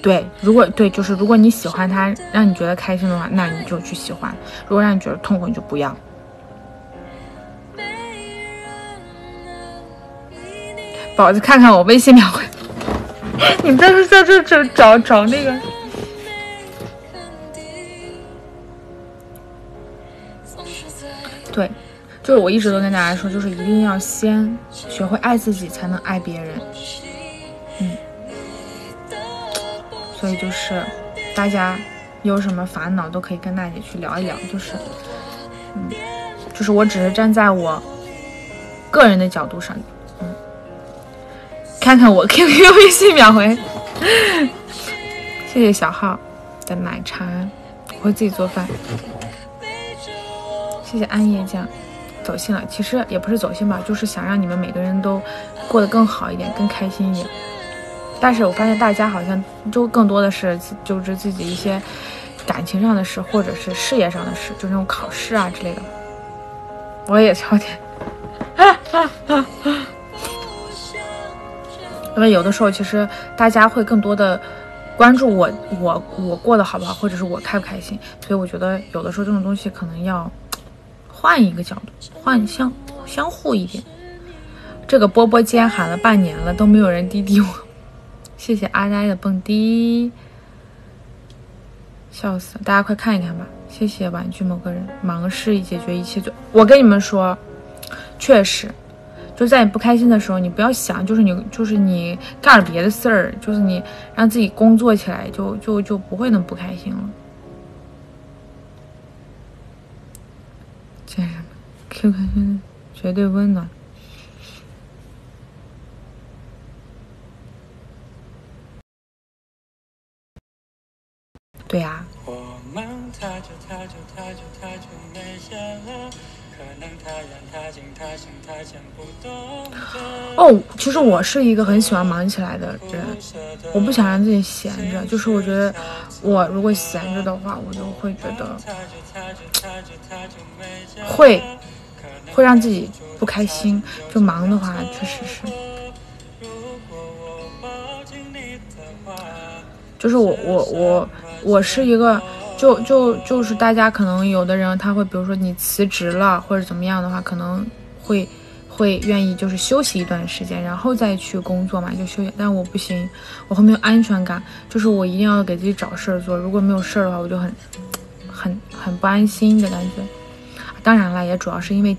对，如果对，就是如果你喜欢他，让你觉得开心的话，那你就去喜欢；如果让你觉得痛苦，你就不要。宝子看看我微信秒回，[LAUGHS] 你们在这在这这找找那个。对，就是我一直都跟大家说，就是一定要先学会爱自己，才能爱别人。嗯。所以就是大家有什么烦恼都可以跟娜姐去聊一聊，就是嗯，就是我只是站在我个人的角度上。看看我 [LAUGHS] QQ 微信秒回，谢谢小号的奶茶，我会自己做饭。谢谢安夜酱，走心了。其实也不是走心吧，就是想让你们每个人都过得更好一点，更开心一点。但是我发现大家好像就更多的是就是自己一些感情上的事，或者是事业上的事，就那种考试啊之类的。我也超甜，[LAUGHS] 因为有的时候其实大家会更多的关注我，我我过得好不好，或者是我开不开心。所以我觉得有的时候这种东西可能要。换一个角度，换相相互一点。这个波波间喊了半年了，都没有人滴滴我。谢谢阿呆的蹦迪，笑死！大家快看一看吧。谢谢婉拒某个人，忙事解决一切罪。我跟你们说，确实，就在你不开心的时候，你不要想，就是你就是你干点别的事儿，就是你让自己工作起来，就就就不会那么不开心了。见什么？QQ 绝对温暖。对呀。哦，其实我是一个很喜欢忙起来的人，我不想让自己闲着。就是我觉得，我如果闲着的话，我就会觉得会会让自己不开心。就忙的话，确实是。就是我我我我是一个。就就就是大家可能有的人他会，比如说你辞职了或者怎么样的话，可能会会愿意就是休息一段时间，然后再去工作嘛，就休息。但我不行，我很没有安全感，就是我一定要给自己找事儿做。如果没有事儿的话，我就很很很不安心的感觉。当然了，也主要是因为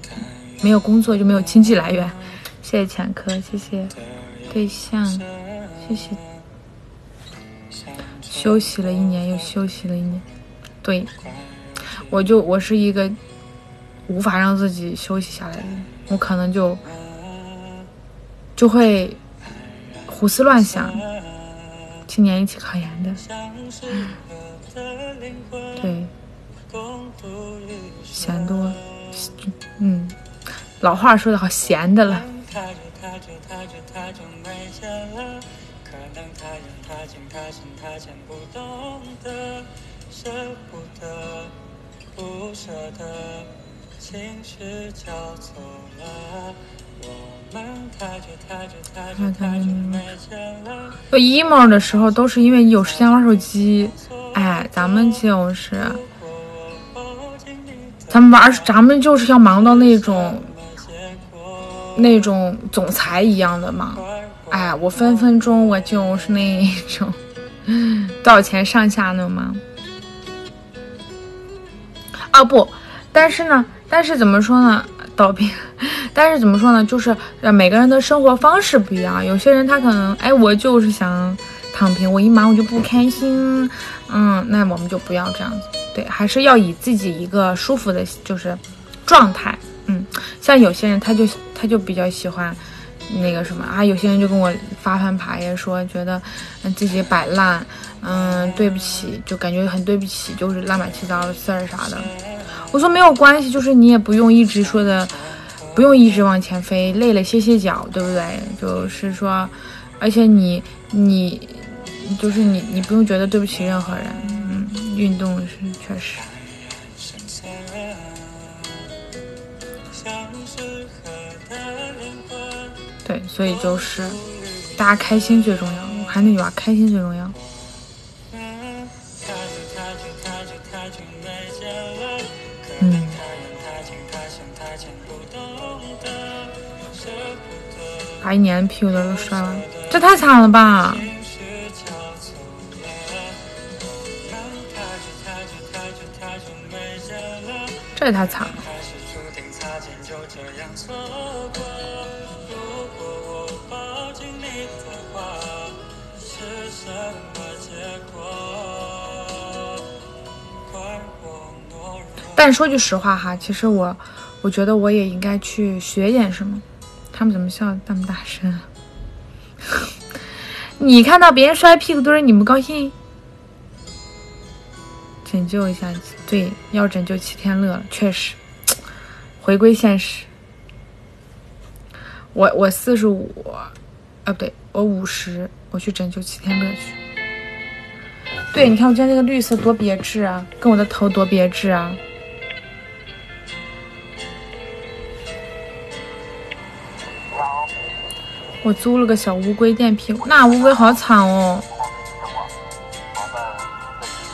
没有工作就没有经济来源。谢谢浅科，谢谢对象，谢谢。休息了一年又休息了一年。对，我就我是一个无法让自己休息下来的人，我可能就就会胡思乱想。今年一起考研的，对，闲多，嗯，老话说的好，闲的了。舍不得，不舍得，情绪交错了，我们太久太久太久太久没见了。我 emo 的时候都是因为有时间玩手机，哎，咱们就是，咱们玩，咱们就是要忙到那种，那种总裁一样的忙，哎，我分分钟我就是那种，多少钱上下那忙。啊不，但是呢，但是怎么说呢？倒闭，[LAUGHS] 但是怎么说呢？就是每个人的生活方式不一样。有些人他可能，哎，我就是想躺平，我一忙我就不开心。嗯，那我们就不要这样子，对，还是要以自己一个舒服的，就是状态。嗯，像有些人他就他就比较喜欢那个什么啊，有些人就跟我发翻牌，说觉得自己摆烂。嗯，对不起，就感觉很对不起，就是乱码七糟的事儿啥的。我说没有关系，就是你也不用一直说的，不用一直往前飞，累了歇歇脚，对不对？就是说，而且你你就是你你不用觉得对不起任何人。嗯，运动是确实。对，所以就是大家开心最重要。我还那句话，开心最重要。把一年屁股都摔了，这太惨了吧！这也太惨了。但说句实话哈，其实我，我觉得我也应该去学点什么。他们怎么笑那么大声？[LAUGHS] 你看到别人摔屁股墩儿，你不高兴？拯救一下，对，要拯救齐天乐了，确实，[TSK] 回归现实。我我四十五，啊不对，我五十，我去拯救齐天乐去。对，你看我今天这个绿色多别致啊，跟我的头多别致啊。我租了个小乌龟电瓶，那乌龟好惨哦。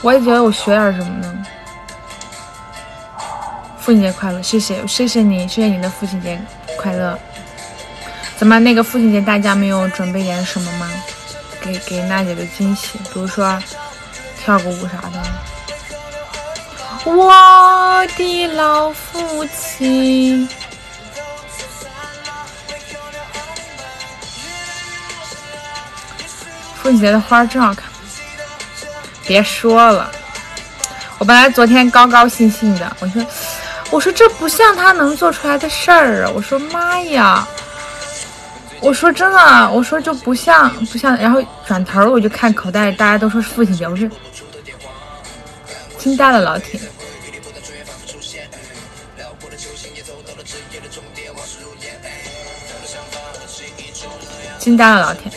我也觉得我学点什么呢？父亲节快乐，谢谢谢谢你，谢谢你的父亲节快乐。怎么那个父亲节大家没有准备点什么吗？给给娜姐个惊喜，比如说跳个舞啥的。我的老父亲。父亲节的花真好看，别说了，我本来昨天高高兴兴的，我说，我说这不像他能做出来的事儿啊！我说妈呀，我说真的，我说就不像不像，然后转头我就看口袋，大家都说是父亲节，我说惊呆了老铁，惊呆了老铁。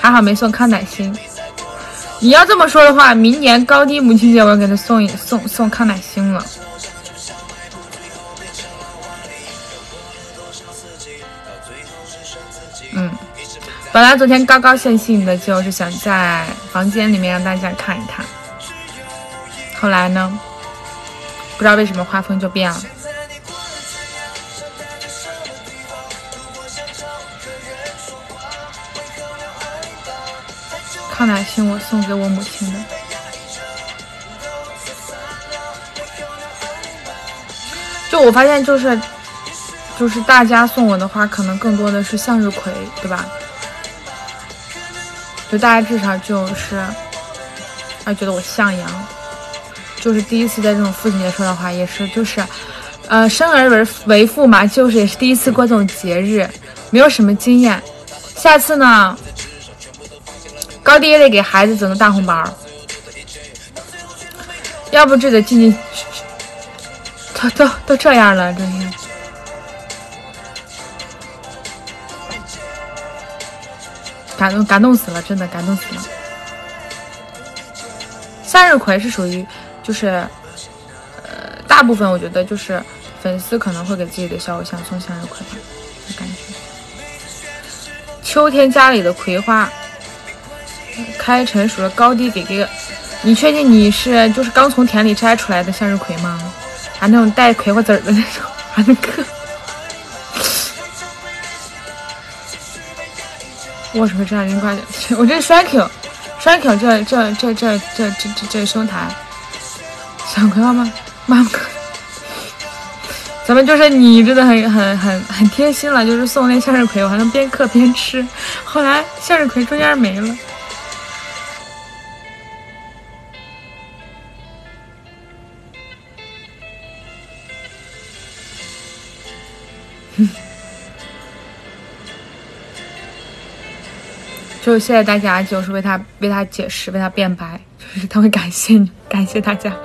还好没送康乃馨。你要这么说的话，明年高低母亲节我要给他送一送送康乃馨了。嗯，本来昨天高高兴兴的，就是想在房间里面让大家看一看，后来呢，不知道为什么画风就变了。康乃馨我送给我母亲的，就我发现就是就是大家送我的花，可能更多的是向日葵，对吧？就大家至少就是还觉得我向阳，就是第一次在这种父亲节说的话，也是就是呃生而为为父嘛，就是也是第一次过这种节日，没有什么经验，下次呢？高低也得给孩子整个大红包，要不这得进进，都都都这样了，真是感动感动死了，真的感动死了。向日葵是属于，就是呃，大部分我觉得就是粉丝可能会给自己的小偶像送向日葵吧，感觉。秋天家里的葵花。开成熟了，高低给给，你确定你是就是刚从田里摘出来的向日葵吗？还那种带葵花籽儿的那种，[LAUGHS] 还能嗑？为什么这样人挂我这栓 Q，栓 Q 这这这这这这这胸台，小葵花吗？妈妈，咱们就是你真的很很很很贴心了，就是送那向日葵，我还能边嗑边吃。后来向日葵中间没了。就谢谢大家，就是为他为他解释，为他辩白，就是他会感谢你，感谢大家。[LAUGHS]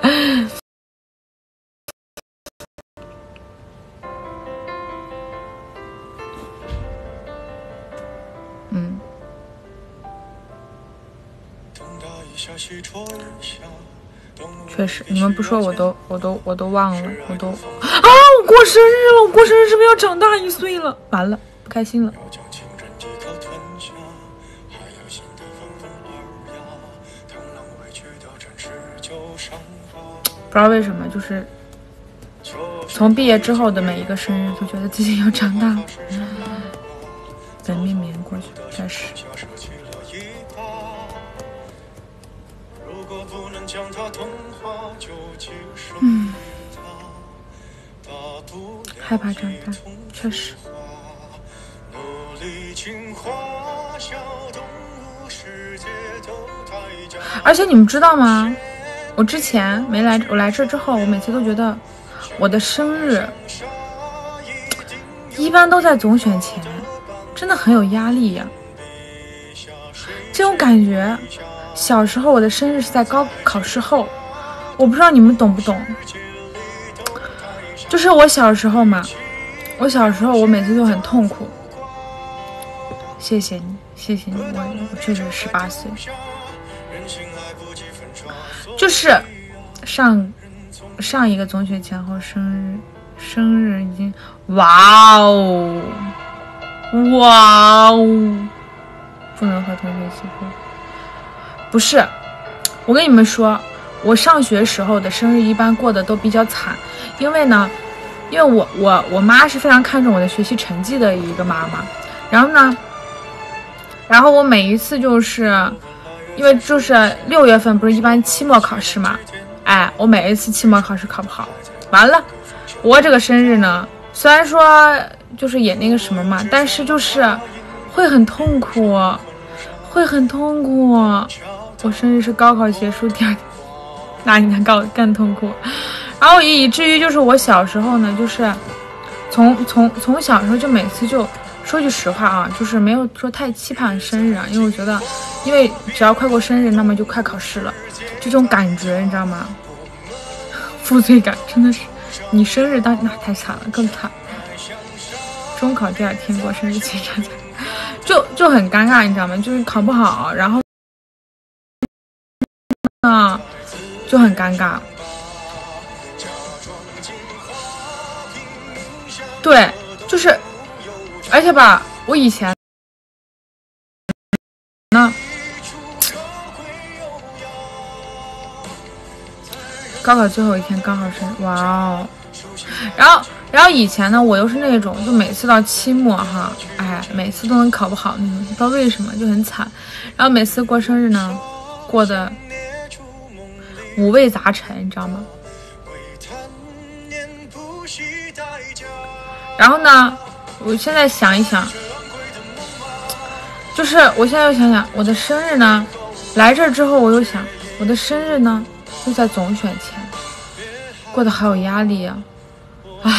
嗯，确实，你们不说我都我都我都忘了，我都啊！我过生日了，我过生日是不是要长大一岁了？完了，不开心了。不知道为什么，就是从毕业之后的每一个生日，都觉得自己要长大了。本命年过去，开始。嗯。害怕长大，确实。而且你们知道吗？我之前没来，我来这之后，我每次都觉得我的生日一般都在总选前，真的很有压力呀。这种感觉，小时候我的生日是在高考试后，我不知道你们懂不懂。就是我小时候嘛，我小时候我每次都很痛苦。谢谢你，谢谢你，我我确实十八岁。就是上上一个总学前后生日，生日已经哇哦哇哦，不能和同学一起过。不是，我跟你们说，我上学时候的生日一般过得都比较惨，因为呢，因为我我我妈是非常看重我的学习成绩的一个妈妈，然后呢，然后我每一次就是。因为就是六月份不是一般期末考试嘛，哎，我每一次期末考试考不好，完了，我这个生日呢，虽然说就是也那个什么嘛，但是就是会很痛苦，会很痛苦。我生日是高考结束第二天，那你能高更痛苦。然后以至于就是我小时候呢，就是从从从小时候就每次就。说句实话啊，就是没有说太期盼生日啊，因为我觉得，因为只要快过生日，那么就快考试了，这种感觉你知道吗？[LAUGHS] 负罪感真的是，你生日当那太惨了，更惨。中考第二天过生日，其实就就很尴尬，你知道吗？就是考不好，然后啊，就很尴尬。对，就是。而且吧，我以前呢，高考最后一天刚好是哇哦，然后然后以前呢，我又是那种就每次到期末哈，哎，每次都能考不好那种，不知道为什么就很惨，然后每次过生日呢，过的五味杂陈，你知道吗？然后呢？我现在想一想，就是我现在又想想我的生日呢，来这之后我又想我的生日呢，又在总选前，过得好有压力呀，唉，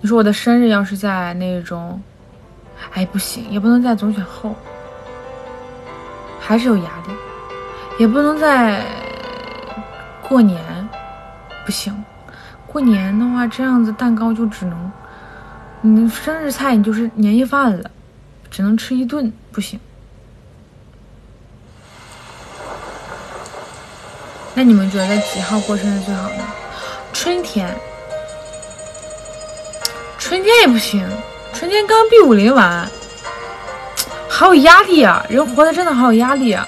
你说我的生日要是在那种，哎不行，也不能在总选后，还是有压力，也不能在过年，不行，过年的话这样子蛋糕就只能。你生日菜你就是年夜饭了，只能吃一顿，不行。那你们觉得几号过生日最好呢？春天，春天也不行，春天刚 B 五零完，好有压力啊！人活的真的好有压力啊。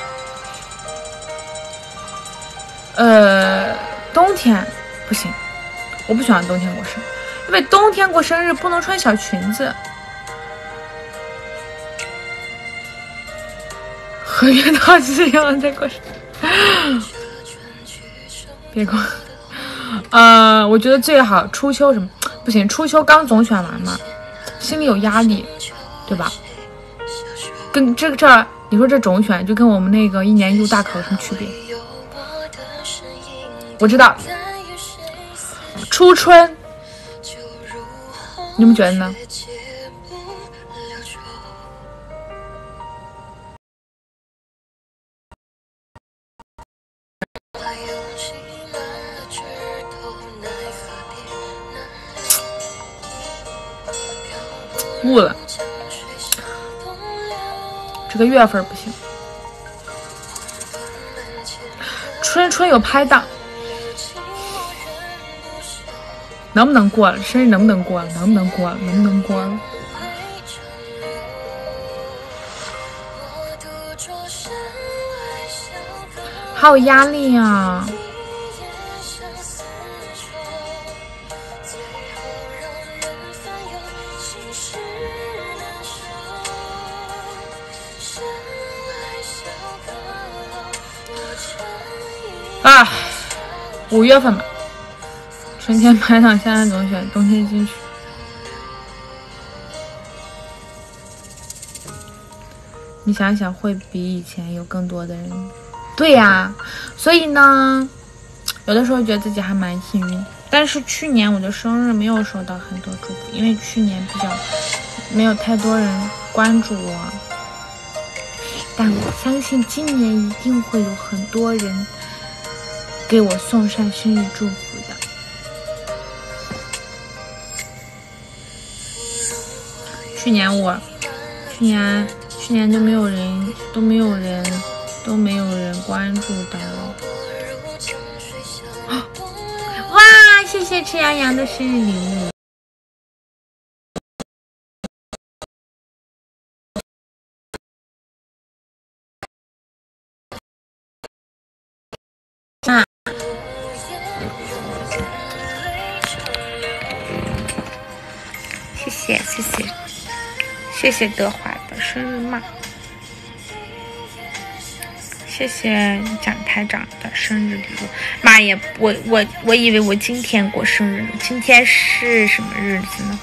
呃，冬天不行，我不喜欢冬天过生日。因为冬天过生日不能穿小裙子，和元到自由在过生日，[LAUGHS] 别过。呃，我觉得最好初秋什么不行，初秋刚总选完嘛，心里有压力，对吧？跟这个这，你说这总选就跟我们那个一年一度大考有什么区别？我知道，初春。你们觉得呢？雾了，这个月份不行。春春有拍档。能不能过了？生日能不能过了？能不能过了？能不能过了？好有压力呀！啊，五月份吧。春天拍档，夏天总选，冬天进去。你想想，会比以前有更多的人。对呀，所以呢，有的时候觉得自己还蛮幸运。但是去年我的生日没有收到很多祝福，因为去年比较没有太多人关注我。但我相信今年一定会有很多人给我送上生日祝福去年我，去年去年都没有人，都没有人，都没有人关注到。哇谢谢赤羊羊的生日礼物。谢谢德华的生日帽。谢谢蒋台长的生日礼物。妈呀，我我我以为我今天过生日呢。今天是什么日子呢？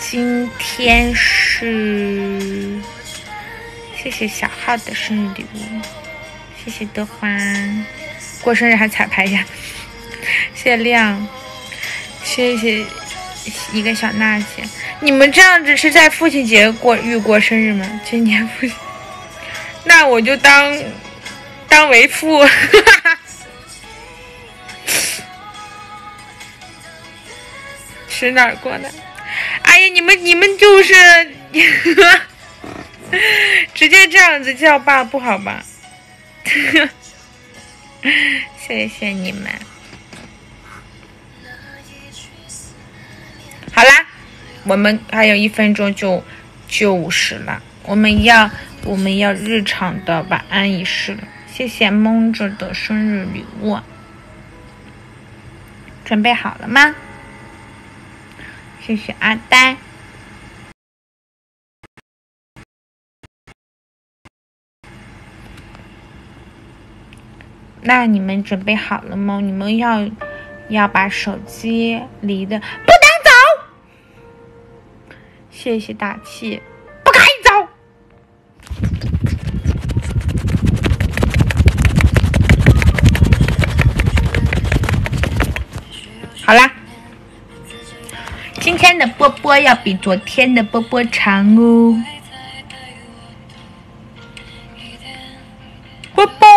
今天是……谢谢小号的生日礼物。谢谢德华，过生日还彩排呀。谢谢亮，谢谢一个小娜姐。你们这样子是在父亲节过预过生日吗？今年父亲，[LAUGHS] 那我就当。当为父，[LAUGHS] 是哪儿过的？哎呀，你们你们就是 [LAUGHS] 直接这样子叫爸不好吧？谢谢你们。好啦，我们还有一分钟就就五十了，我们要我们要日常的晚安仪式了。谢谢蒙着的生日礼物，准备好了吗？谢谢阿呆。那你们准备好了吗？你们要要把手机离的不能。谢谢大气。不敢走好啦。今天的波波要比昨天的波波长哦。波波。